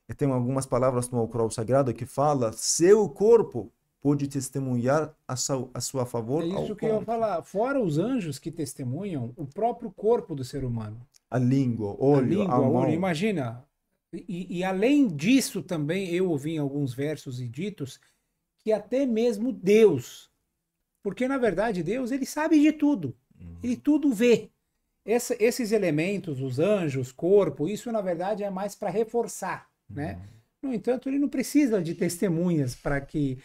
E tem algumas palavras no Alcorão Sagrado que fala seu corpo pode testemunhar a, seu, a sua favor É isso que eu ia falar. Fora os anjos que testemunham, o próprio corpo do ser humano. A língua, a olho, língua, a mão. olho. Imagina. E, e além disso também, eu ouvi em alguns versos e ditos que até mesmo Deus, porque na verdade Deus ele sabe de tudo, Uhum. ele tudo vê. Essa- esses elementos, os anjos, corpo, isso na verdade é mais para reforçar, né? Uhum. No entanto, ele não precisa de testemunhas para que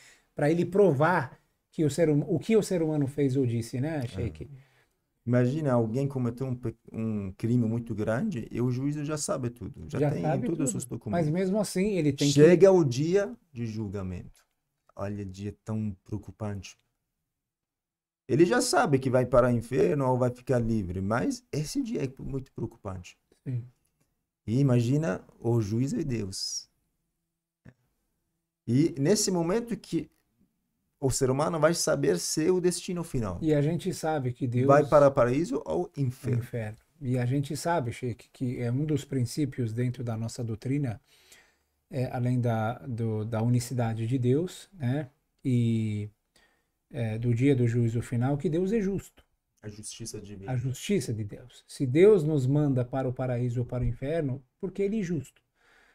para ele provar que o ser hum- o que o ser humano fez ou disse, né, Sheik? Imagina alguém cometeu um, um crime muito grande e o juiz já sabe tudo, já, tem sabe todos tudo. os Mas documentos. mesmo assim, ele tem que Chega o dia de julgamento. Olha, dia tão preocupante. Ele já sabe que vai para o inferno ou vai ficar livre, mas esse dia é muito preocupante. Sim. E imagina o juiz é Deus. E nesse momento que o ser humano vai saber seu destino final. E a gente sabe que Deus Vai para o paraíso ou o inferno. inferno. E a gente sabe, Sheik, que é um dos princípios dentro da nossa doutrina, é, além da, do- da unicidade de Deus, né? E é, do dia do juízo final, que Deus é justo, A justiça divina. a justiça de Deus. Se Deus nos manda para o paraíso ou para o inferno, porque Ele é justo.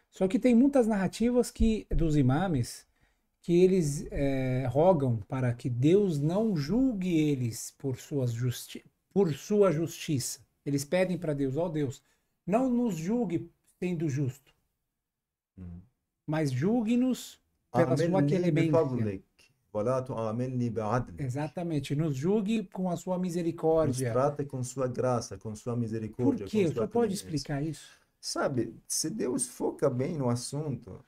Só que tem muitas narrativas que dos imames que eles é, rogam para que Deus não julgue eles por, suas justi por sua justiça. Eles pedem para Deus, ó oh Deus, não nos julgue sendo justo, hum. mas julgue-nos pela sua clemência. Exatamente, nos julgue com a sua misericórdia. Nos trata com sua graça, com sua misericórdia. Por quê? Você pode explicar isso? Sabe, se Deus foca bem no assunto,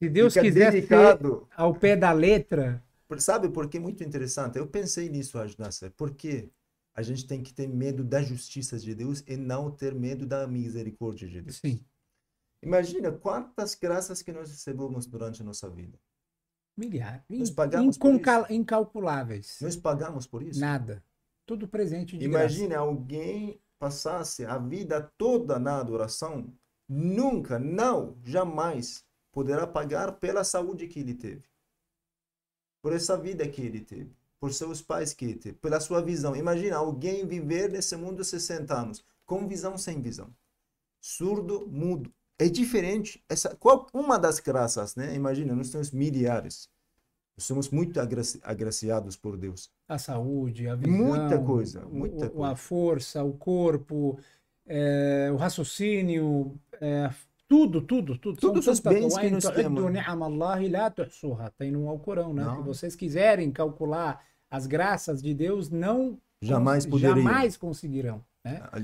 se Deus fica quiser ser delicado. ao pé da letra, Sabe por que é muito interessante? Eu pensei nisso, Ajnassa. Por que a gente tem que ter medo da justiça de Deus e não ter medo da misericórdia de Deus? sim, Imagina quantas graças que nós recebemos durante a nossa vida. milhares, Nós pagamos por inconcal- isso. incalculáveis. Nós pagamos por isso? Nada. Tudo presente de graça. Imagine alguém passasse a vida toda na adoração, nunca, não, jamais poderá pagar pela saúde que ele teve, por essa vida que ele teve, por seus pais que ele teve, pela sua visão. Imagina alguém viver nesse mundo 60 anos, com visão sem visão, surdo, mudo. É diferente. Essa, qual uma das graças, né? Imagina, nós temos milhares. Nós somos muito agraci- agraciados por Deus. A saúde, a visão, Muita coisa, muita o- coisa. a força, o corpo, é, o raciocínio, é, tudo, tudo, tudo. Tudo São os bens que nos então, temos. Tem no Alcorão, né? Se vocês quiserem calcular as graças de Deus, não jamais, poderiam. jamais conseguirão. Né? Ah,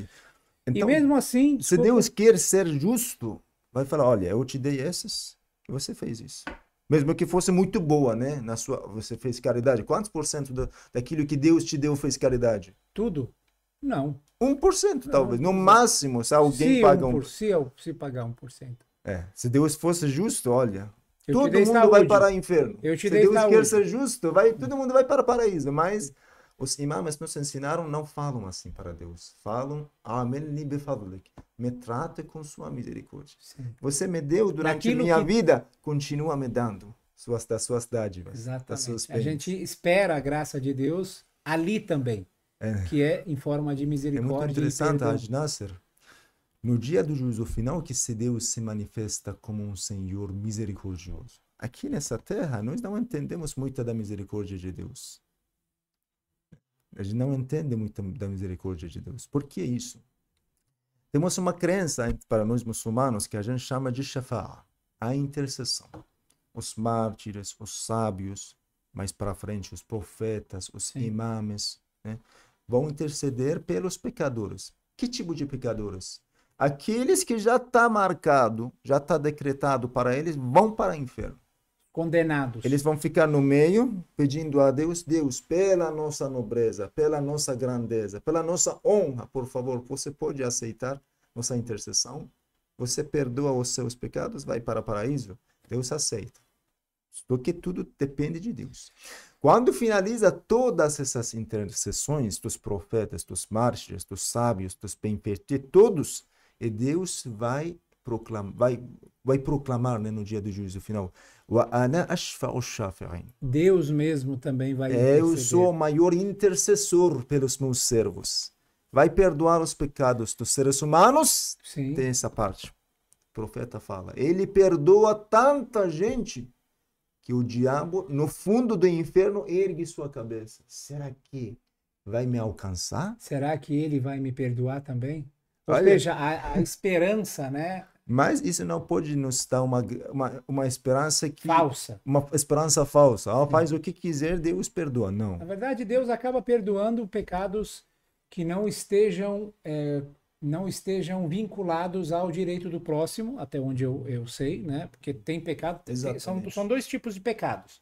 então, e mesmo assim... Desculpa... Se Deus quer ser justo, vai falar, olha, eu te dei essas e você fez isso. Mesmo que fosse muito boa, né? Na sua, você fez caridade. Quantos por cento da, daquilo que Deus te deu fez caridade? Tudo não. 1% talvez. No máximo, se alguém se, paga um um... por, se, eu- se pagar 1%. É, se Deus fosse justo, olha, Eu todo mundo vai saúde. para o inferno. Se Deus quer saúde. ser justo, vai, todo mundo vai para o paraíso. Mas Os imãs nos ensinaram, não falam assim para Deus. Falam, Amém li befadlik. Me trate com sua misericórdia. Sim. Você me deu durante Naquilo minha que- vida, continua me dando suas, das suas dádivas. Exatamente. suas A gente espera a graça de Deus ali também, É. que é em forma de É muito misericórdia e interessante. Haj Nasser. No dia do juízo final, que se Deus se manifesta como um Senhor misericordioso. Aqui nessa terra, nós não entendemos muito da misericórdia de Deus. A gente não entende muito da misericórdia de Deus. Por que isso? Temos uma crença para nós muçulmanos que a gente chama de shafa'a, a intercessão. Os mártires, os sábios, mais para frente os profetas, os Sim. imames, né? vão interceder pelos pecadores. Que tipo de pecadores? Aqueles que já está marcado, já está decretado para eles, vão para o inferno. Condenados. Eles vão ficar no meio, pedindo a Deus, Deus, pela nossa nobreza, pela nossa grandeza, pela nossa honra, por favor, você pode aceitar nossa intercessão? Você perdoa os seus pecados, vai para o paraíso? Deus aceita. Porque tudo depende de Deus. Quando finaliza todas essas intercessões dos profetas, dos mártires, dos sábios, dos benfeitores, todos, e Deus vai proclamar, vai, vai proclamar né, no dia do juízo final. Deus mesmo também vai Eu interceder. sou o maior intercessor pelos meus servos. Vai perdoar os pecados dos seres humanos? Sim. Tem essa parte. O profeta fala. Ele perdoa tanta gente que o diabo, no fundo do inferno, ergue sua cabeça. Será que vai me alcançar? Será que ele vai me perdoar também? Ou Olha- seja, a, a esperança, né, Mas isso não pode nos dar uma, uma, uma esperança que. falsa. Uma esperança falsa. Ah, faz o que quiser, Deus perdoa. Não. Na verdade, Deus acaba perdoando pecados que não estejam é, não estejam vinculados ao direito do próximo, até onde eu, eu sei, né? Porque tem pecado, são, são dois tipos de pecados.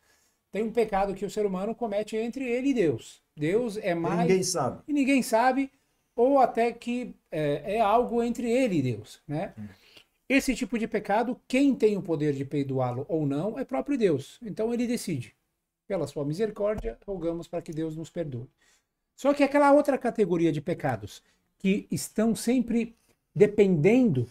Tem um pecado que o ser humano comete entre ele e Deus. Deus é mais Ninguém sabe. e ninguém sabe, ou até que é, é algo entre ele e Deus, né? Esse tipo de pecado, quem tem o poder de perdoá-lo ou não é próprio Deus. Então ele decide. Pela sua misericórdia, rogamos para que Deus nos perdoe. Só que aquela outra categoria de pecados que estão sempre dependendo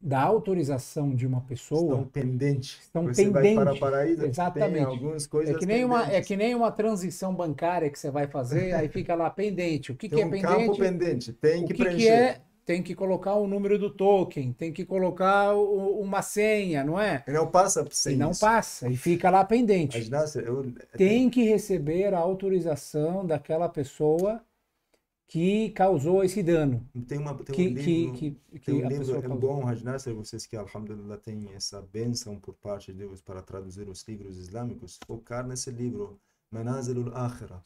da autorização de uma pessoa, Estão pendentes. Estão Você vai para o paraíso, exatamente. tem algumas coisas é que nem uma é que nem uma transição bancária que você vai fazer, aí fica lá pendente. O que, que Tem é um pendente? campo pendente, tem o que que, que preencher. é? Tem que colocar o número do token, tem que colocar o- uma senha, não é? E não passa E sem não isso. passa, e fica lá pendente. Mas, nossa, eu, Tem que receber a autorização daquela pessoa que causou esse dano. tem, uma, tem Que, um que, livro, que, tem que um livro é bom, Haj Nasser, vocês que, alhamdulillah, têm essa bênção por parte de Deus para traduzir os livros islâmicos, focar nesse livro, Manazil al-Akhira,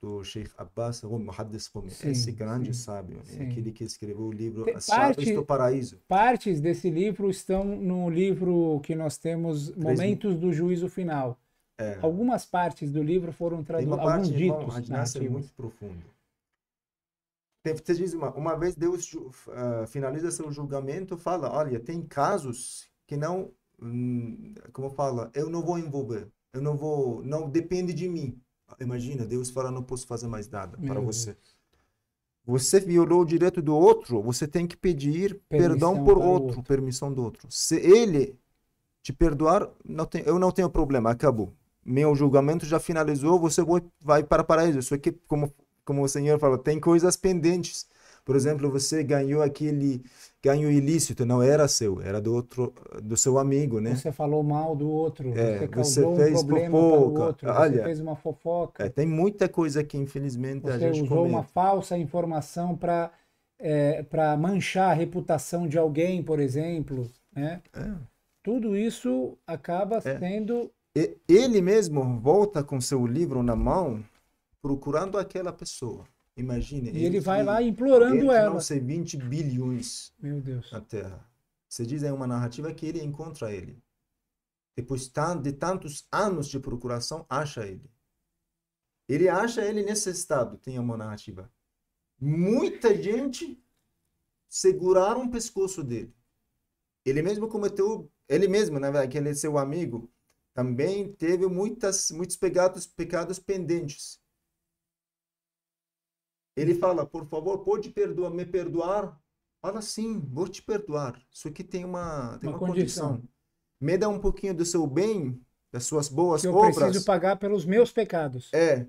do Sheikh Abbas Muhaddis esse grande sim, sábio, né? sim. aquele que escreveu o livro Tem As Chaves parte- do Paraíso. partes desse livro estão no livro que nós temos Momentos do Juízo Final. É. Algumas partes do livro foram Tem traduzidas, uma alguns parte, irmão, ditos Haj Nasser, narrativos. muito profundo. Tem, você diz uma, uma vez Deus ah, finaliza seu julgamento, fala, olha, tem casos que não, hum, como fala, eu não vou envolver, eu não vou, não depende de mim. Imagina, Deus fala, não posso fazer mais nada para Meu você. Você violou o direito do outro, você tem que pedir perdão Permissão por para o outro, outro. permissão do outro. Se ele te perdoar, não tem, eu não tenho problema, acabou. Meu julgamento já finalizou, você vai, vai para o paraíso. Isso aqui, como, como o Senhor falou, tem coisas pendentes. Por exemplo, você ganhou aquele ganho ilícito, não era seu, era do outro, do seu amigo, né? Você falou mal do outro, É, você você causou um fez problema para fofoca. o outro, você Olha, fez uma fofoca, É, tem muita coisa que infelizmente a você gente usou uma comete. falsa informação para para manchar a reputação de alguém, por exemplo, né? É. Tudo isso acaba É. sendo Ele mesmo volta com seu livro na mão, procurando aquela pessoa. Imagine. e ele vai que- lá implorando ele que ela. não sei 20 bilhões Meu Deus. na Terra. Você diz é uma narrativa que ele encontra ele. Depois de tantos anos de procuração, acha ele. Ele acha ele nesse estado, tem uma narrativa. Muita gente seguraram o pescoço dele. Ele mesmo cometeu, ele mesmo, né, aquele seu amigo, também teve muitas, muitos pecados, pecados pendentes. Ele fala, por favor, pode perdoar, me perdoar? Fala sim, vou te perdoar. Isso aqui tem uma, tem Uma uma, condição. condição. Me dá um pouquinho do seu bem, das suas boas Que eu obras. preciso pagar pelos meus pecados. É,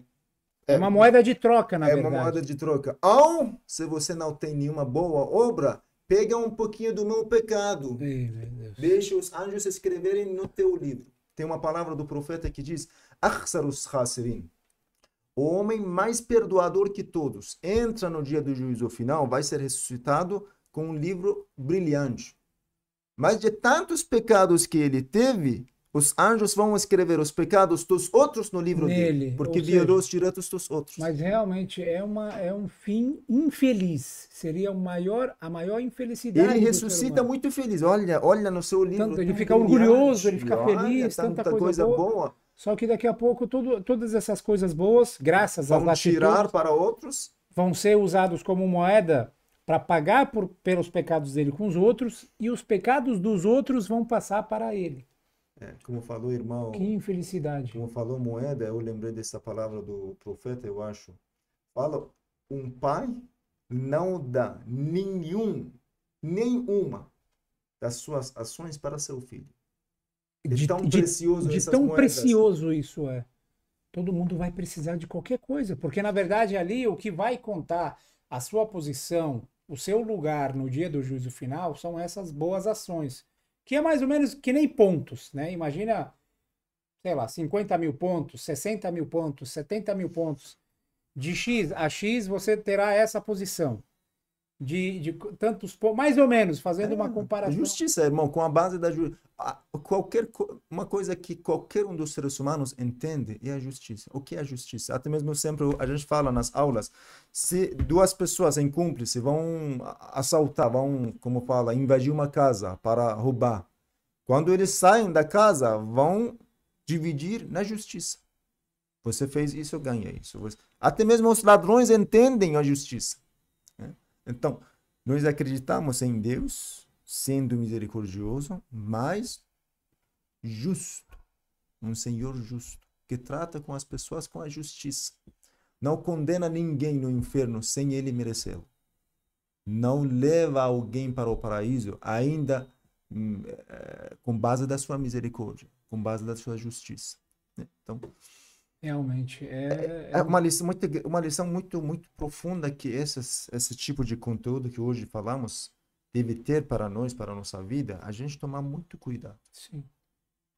É uma moeda de troca, na é verdade. uma moeda de troca. Ou, se você não tem nenhuma boa obra, pega um pouquinho do meu pecado. Ei, meu Deus. Deixa os anjos escreverem no teu livro. Tem uma palavra do profeta que diz: Akhsarus khasirin. O homem mais perdoador que todos entra no dia do juízo final, vai ser ressuscitado com um livro brilhante. Mas de tantos pecados que ele teve, os anjos vão escrever os pecados dos outros no livro Nele, dele, porque ou violou os direitos dos outros. Mas realmente é, uma, é um fim infeliz. Seria o maior, a maior infelicidade. Ele ressuscita muito feliz. Olha, olha no seu livro. Tanto- ele fica orgulhoso, ele fica Olha, feliz, tanta tanta coisa coisa boa. boa. Só que daqui a pouco tudo, todas essas coisas boas, graças às Vão tirar para outros. vão ser usados como moeda para pagar por, pelos pecados dele com os outros e os pecados dos outros vão passar para ele. É, como falou irmão, Que infelicidade. como falou moeda, eu lembrei dessa palavra do profeta, eu acho. Fala, um pai não dá nenhum, nenhuma das suas ações para seu filho. De, tão de- precioso de tão moedas. precioso isso é. Todo mundo vai precisar de qualquer coisa, porque na verdade ali o que vai contar a sua posição, o seu lugar no dia do juízo final são essas boas ações, que é mais ou menos que nem pontos, né? Imagina, sei lá, 50 mil pontos, 60 mil pontos, 70 mil pontos. De X a X você terá essa posição. De, de tantos pontos, mais ou menos, fazendo uma É, comparação. Justiça, irmão, com a base da justiça. Qualquer, co- uma coisa que qualquer um dos seres humanos entende é a justiça. O que é a justiça? Até mesmo sempre a gente fala nas aulas, se duas pessoas em cúmplice vão assaltar, vão, como fala, invadir uma casa para roubar. Quando eles saem da casa, vão dividir na justiça. Você fez isso, ganha isso. Até mesmo os ladrões entendem a justiça. Então, nós acreditamos em Deus, sendo misericordioso, mas justo. Um Senhor justo, que trata com as pessoas com a justiça. Não condena ninguém no inferno sem ele merecê-lo. Não leva alguém para o paraíso ainda hum, eh, com base da sua misericórdia, com base da sua justiça. né? Então, Realmente, é, é uma lição muito, uma lição muito, muito profunda que esses, esse tipo de conteúdo que hoje falamos deve ter para nós, para a nossa vida, a gente tomar muito cuidado sim.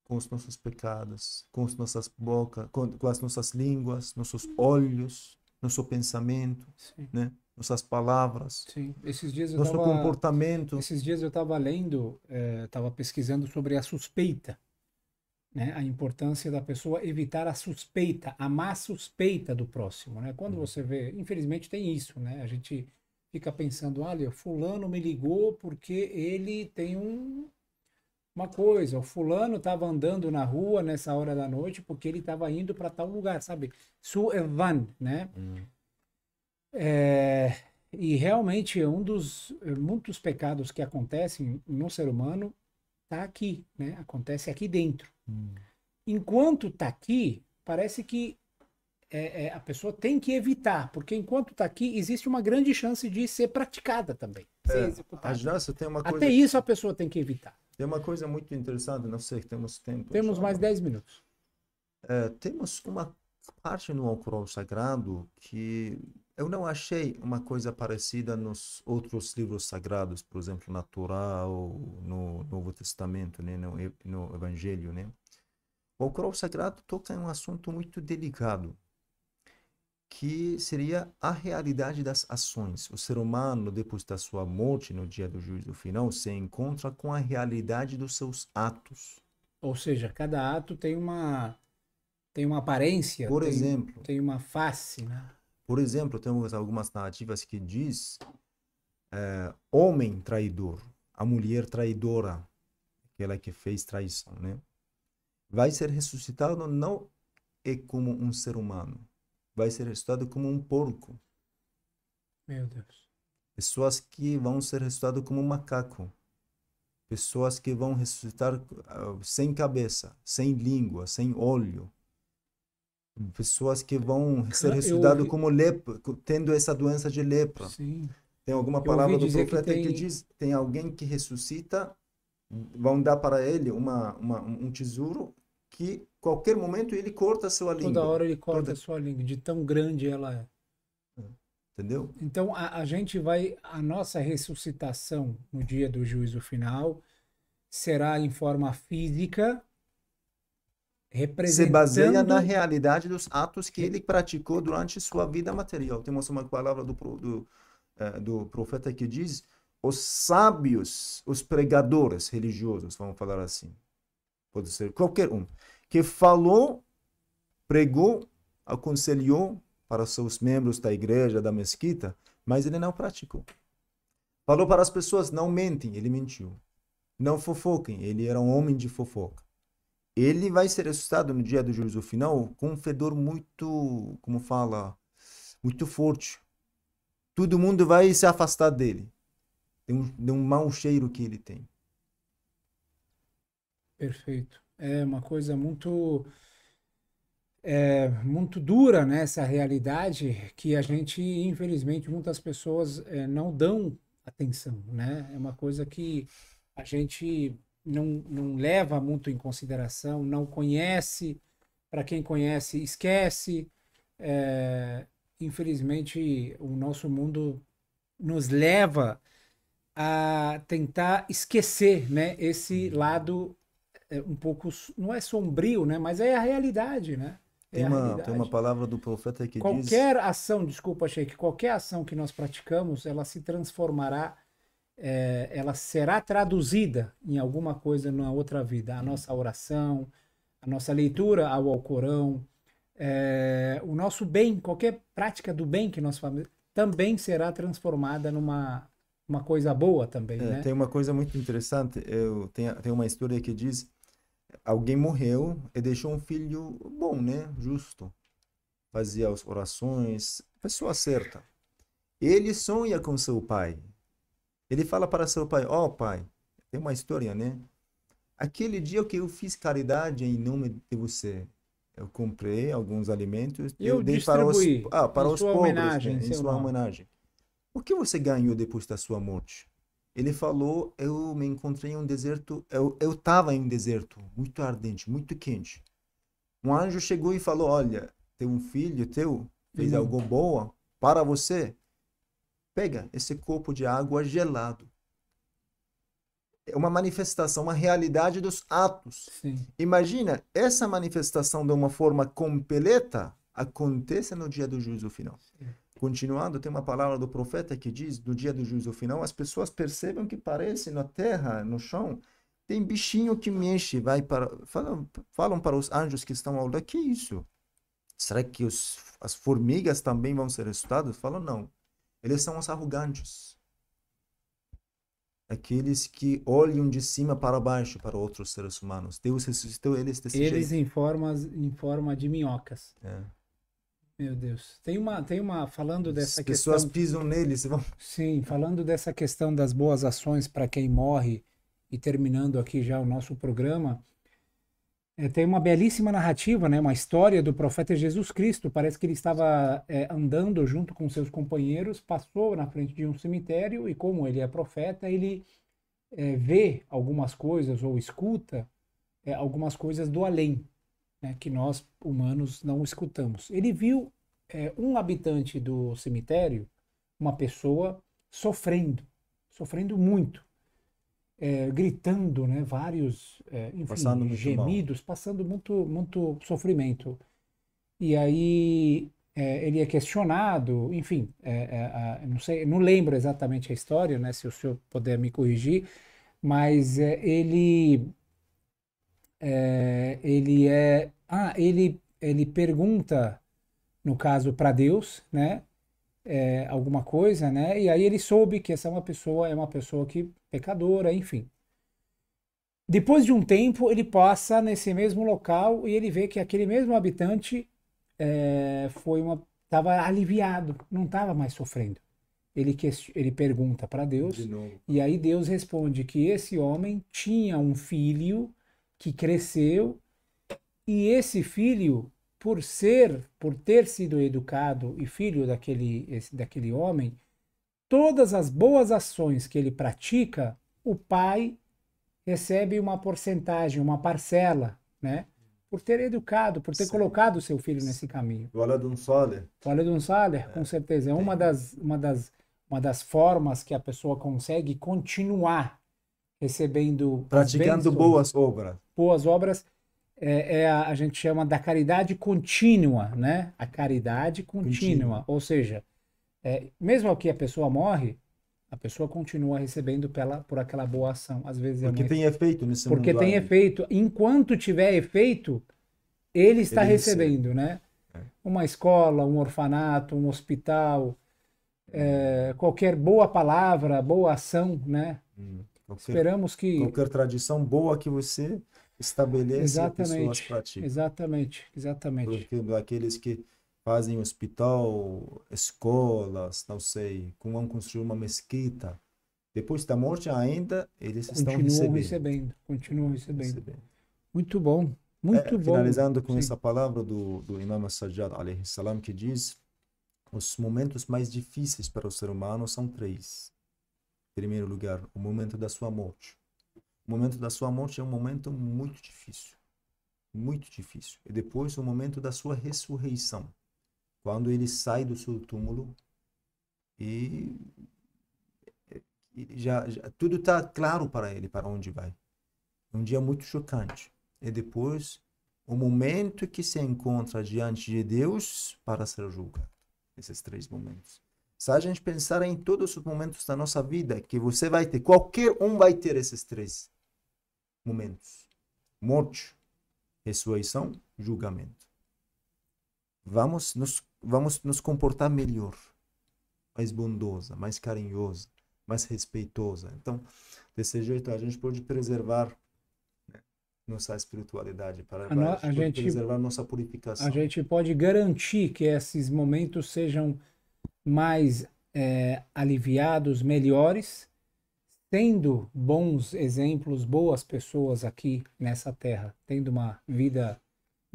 com os nossos pecados, com as nossas bocas, com, com as nossas línguas, nossos olhos, nosso pensamento, Sim, né? nossas palavras, sim. Esses dias eu nosso tava, comportamento. esses dias eu estava lendo, estava pesquisando sobre a suspeita, né? A importância da pessoa evitar a suspeita, a má suspeita do próximo, né? Quando você vê, infelizmente tem isso, né? A gente fica pensando, olha, fulano me ligou porque ele tem um uma coisa, o fulano estava andando na rua nessa hora da noite porque ele estava indo para tal lugar, sabe? Su evan, né? É, e realmente um dos eh, muitos pecados que acontecem no ser humano está aqui, né? Acontece aqui dentro. Enquanto está aqui, parece que é, é, a pessoa tem que evitar, porque enquanto está aqui, existe uma grande chance de ser praticada também, ser É, executada. A tem uma coisa, Até isso a pessoa tem que evitar. tem uma coisa muito interessante, não sei, temos tempo. Temos mais não? 10 minutos. É, temos uma parte no Alcorão Sagrado que eu não achei uma coisa parecida nos outros livros sagrados, por exemplo, na Torá ou no Novo Testamento, né, no, no Evangelho, né? O Alcorão Sagrado toca em um assunto muito delicado, que seria a realidade das ações. O ser humano, depois da sua morte, no dia do juízo final, se encontra com a realidade dos seus atos. Ou seja, cada ato tem uma tem uma aparência, Por tem, exemplo, tem uma face, né? Por exemplo, temos algumas narrativas que diz eh, homem traidor, a mulher traidora, aquela que fez traição, né? Vai ser ressuscitado não é como um ser humano, vai ser ressuscitado como um porco. Meu Deus. Pessoas que vão ser ressuscitadas como um macaco. Pessoas que vão ressuscitar ah, sem cabeça, sem língua, sem olho. Pessoas que vão ser ressuscitadas ouvi... como lepra, tendo essa doença de lepra. Sim. Tem alguma palavra do profeta que, tem... que, diz, tem alguém que ressuscita, vão dar para ele uma, uma, um tesouro que qualquer momento ele corta a sua língua. Toda hora ele corta Toda... a sua língua, de tão grande ela é. Entendeu? Então a, a gente vai, a nossa ressuscitação no dia do juízo final será em forma física, representando... Se baseia na realidade dos atos que ele praticou durante sua vida material. Temos uma palavra do, do, uh, do profeta que diz os sábios, os pregadores religiosos, vamos falar assim, pode ser qualquer um, que falou, pregou, aconselhou para seus membros da igreja, da mesquita, mas ele não praticou. Falou para as pessoas, não mentem, ele mentiu. Não fofoquem, ele era um homem de fofoca. Ele vai ser ressuscitado no dia do juízo final com um fedor muito, como fala, muito forte. Todo mundo vai se afastar dele. De um, de um mau cheiro que ele tem. Perfeito. É uma coisa muito é muito dura né, essa realidade que a gente, infelizmente, muitas pessoas é, não dão atenção, né? É uma coisa que a gente não, não leva muito em consideração, não conhece, para quem conhece, esquece. É, infelizmente, o nosso mundo nos leva a tentar esquecer né, esse lado é, um pouco, não é sombrio, né, mas é a realidade, né? Tem, é uma, tem uma palavra do profeta que qualquer diz... Qualquer ação, desculpa, Sheik, qualquer ação que nós praticamos, ela se transformará, é, ela será traduzida em alguma coisa na outra vida. A nossa oração, a nossa leitura ao Alcorão, é, o nosso bem, qualquer prática do bem que nós fazemos, também será transformada numa uma coisa boa também, é, né? Tem uma coisa muito interessante, eu tenho, tem uma história que diz alguém morreu e deixou um filho bom, né? Justo. Fazia as orações, pessoa certa. Ele sonha com seu pai. Ele fala para seu pai: Ó oh, pai, tem uma história, né? Aquele dia que eu fiz caridade em nome de você, eu comprei alguns alimentos e eu dei para os, ah, para os pobres, né? em sua nome. homenagem. O que você ganhou depois da sua morte? Ele falou: Eu me encontrei em um deserto, eu estava em um deserto muito ardente, muito quente. Um anjo chegou e falou: Olha, tem um filho teu, fez uhum. algo boa para você. Pega esse copo de água gelado. É uma manifestação, uma realidade dos atos. Sim. Imagina essa manifestação de uma forma completa aconteça no dia do juízo final. Sim. Continuando, tem uma palavra do profeta que diz: no dia do juízo final, as pessoas percebem que parece na terra, no chão, tem bichinho que mexe, vai para. Falam, falam para os anjos que estão ao lado: que isso? Será que os, as formigas também vão ser ressuscitadas? Falam: não. Eles são os arrogantes. Aqueles que olham de cima para baixo para outros seres humanos. Deus ressuscitou eles desse eles jeito. Eles em, formas, em forma de minhocas. É. Meu Deus. Tem uma, tem uma falando dessa As questão. pessoas pisam neles. Vão... Sim, falando dessa questão das boas ações para quem morre e terminando aqui já o nosso programa, é, tem uma belíssima narrativa, né? Uma história do profeta Jesus Cristo. Parece que ele estava é, andando junto com seus companheiros, passou na frente de um cemitério e como ele é profeta, ele é, vê algumas coisas ou escuta é, algumas coisas do além né, que nós humanos não escutamos. Ele viu é, um habitante do cemitério, uma pessoa sofrendo, sofrendo muito, é, gritando, né, vários é, enfim, passando gemidos, mal. passando muito, muito sofrimento. E aí é, ele é questionado, enfim, é, é, não sei, não lembro exatamente a história, né, se o senhor puder me corrigir, mas ele ele é ah, ele, ele pergunta, no caso, para Deus, né? É, alguma coisa, né? E aí ele soube que essa é uma pessoa, é uma pessoa que pecadora, enfim. Depois de um tempo, ele passa nesse mesmo local e ele vê que aquele mesmo habitante é, foi uma estava aliviado, não estava mais sofrendo. Ele, ele pergunta para Deus e aí Deus responde que esse homem tinha um filho que cresceu e esse filho, por ser, por ter sido educado e filho daquele, esse, daquele homem, todas as boas ações que ele pratica, o pai recebe uma porcentagem, uma parcela, né? Por ter educado, por ter Sim. colocado o seu filho nesse caminho. O Aladun Saler. O Aladun Saler, é. com certeza. É uma das, uma, das, uma das formas que a pessoa consegue continuar recebendo. Praticando boas obras. Boas obras é, é a, a, gente chama da caridade contínua, né? A caridade contínua. Ou seja, é, mesmo que a pessoa morre, a pessoa continua recebendo pela, por aquela boa ação. Às vezes é Porque é tem efeito nesse Porque mundo tem efeito. Enquanto tiver efeito, ele está ele recebendo, recebe. né? É. Uma escola, um orfanato, um hospital, é, qualquer boa palavra, boa ação, né? Hum. Qualquer, Esperamos que. Qualquer tradição boa que você estabelece exatamente, as pessoas praticam. Exatamente, exatamente. Porque aqueles que fazem hospital, escolas, não sei, como vão construir uma mesquita. Depois da morte ainda, eles continuam estão recebendo. recebendo. Continuam recebendo. recebendo. Muito bom, muito é, bom. Finalizando com Sim. essa palavra do, do Imam Sajjad, salam, que diz os momentos mais difíceis para o ser humano são três. Em primeiro lugar, o momento da sua morte. O momento da sua morte é um momento muito difícil. Muito difícil. E depois, o momento da sua ressurreição quando ele sai do seu túmulo e, já, já tudo está claro para ele para onde vai. Um dia muito chocante. E depois o momento que se encontra diante de Deus para ser julgado. Esses três momentos. Se a gente pensar em todos os momentos da nossa vida que você vai ter, qualquer um vai ter esses três momentos: morte, ressurreição, julgamento. Vamos nos vamos nos comportar melhor, mais bondosa, mais carinhosa, mais respeitosa. Então, desse jeito a gente pode preservar né, nossa espiritualidade para a, a gente preservar nossa purificação. A gente pode garantir que esses momentos sejam mais é, aliviados, melhores, tendo bons exemplos, boas pessoas aqui nessa terra, tendo uma vida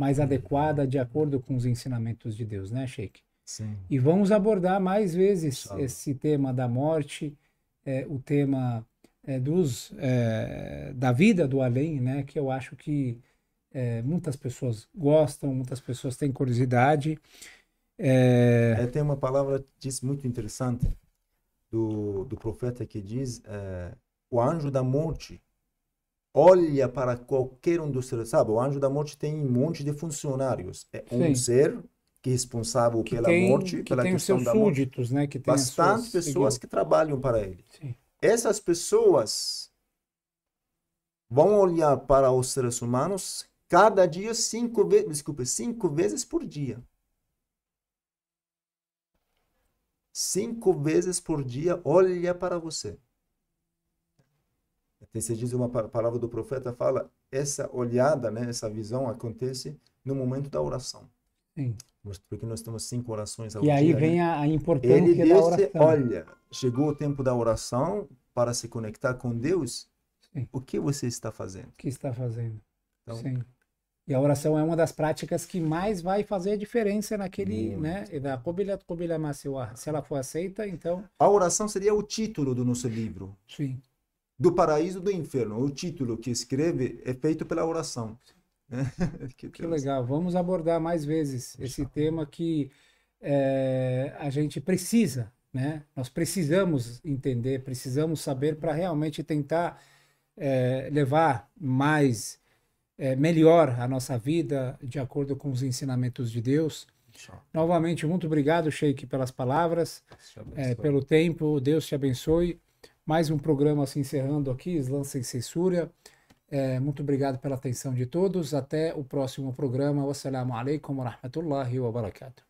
mais adequada de acordo com os ensinamentos de Deus, né, Sheik? Sim. E vamos abordar mais vezes esse tema da morte, é, o tema é, dos é, da vida do além, né? Que eu acho que é, muitas pessoas gostam, muitas pessoas têm curiosidade. É... é tem uma palavra diz muito interessante do, do profeta que diz o anjo da morte olha para qualquer um dos seres. Sabe, o anjo da morte tem um monte de funcionários. É um Sim. ser que é responsável que pela tem, morte, pela tem questão os seus da súditos, morte. Né, que tem Bastante pessoas que trabalham para ele. Sim. Essas pessoas vão olhar para os seres humanos cada dia cinco vezes, desculpe, cinco vezes por dia. Cinco vezes por dia olha para você. Você diz uma palavra do profeta fala essa olhada, né, essa visão acontece no momento da oração. Sim. Porque nós temos cinco orações ao E aí dia, vem né? a importância Ele disse, da oração. olha, chegou o tempo da oração para se conectar com Deus. Sim. O que você está fazendo? O que está fazendo? Então, Sim. E a oração é uma das práticas que mais vai fazer a diferença naquele, muito. né? Se ela for aceita, então. A oração seria o título do nosso livro. Sim do paraíso do inferno. O título que escreve é feito pela oração. (laughs) que, que legal. Vamos abordar mais vezes esse tema que é, a gente precisa, né? Nós precisamos entender, precisamos saber para realmente tentar é, levar mais, é, melhor a nossa vida de acordo com os ensinamentos de Deus. Novamente, muito obrigado, Sheik, pelas palavras, pelo tempo. Deus te abençoe. Mais um programa se encerrando aqui, Islã Sem Censura. É, muito obrigado pela atenção de todos. Até o próximo programa. Wassalamu alaikum wa rahmatullahi wa barakatuh.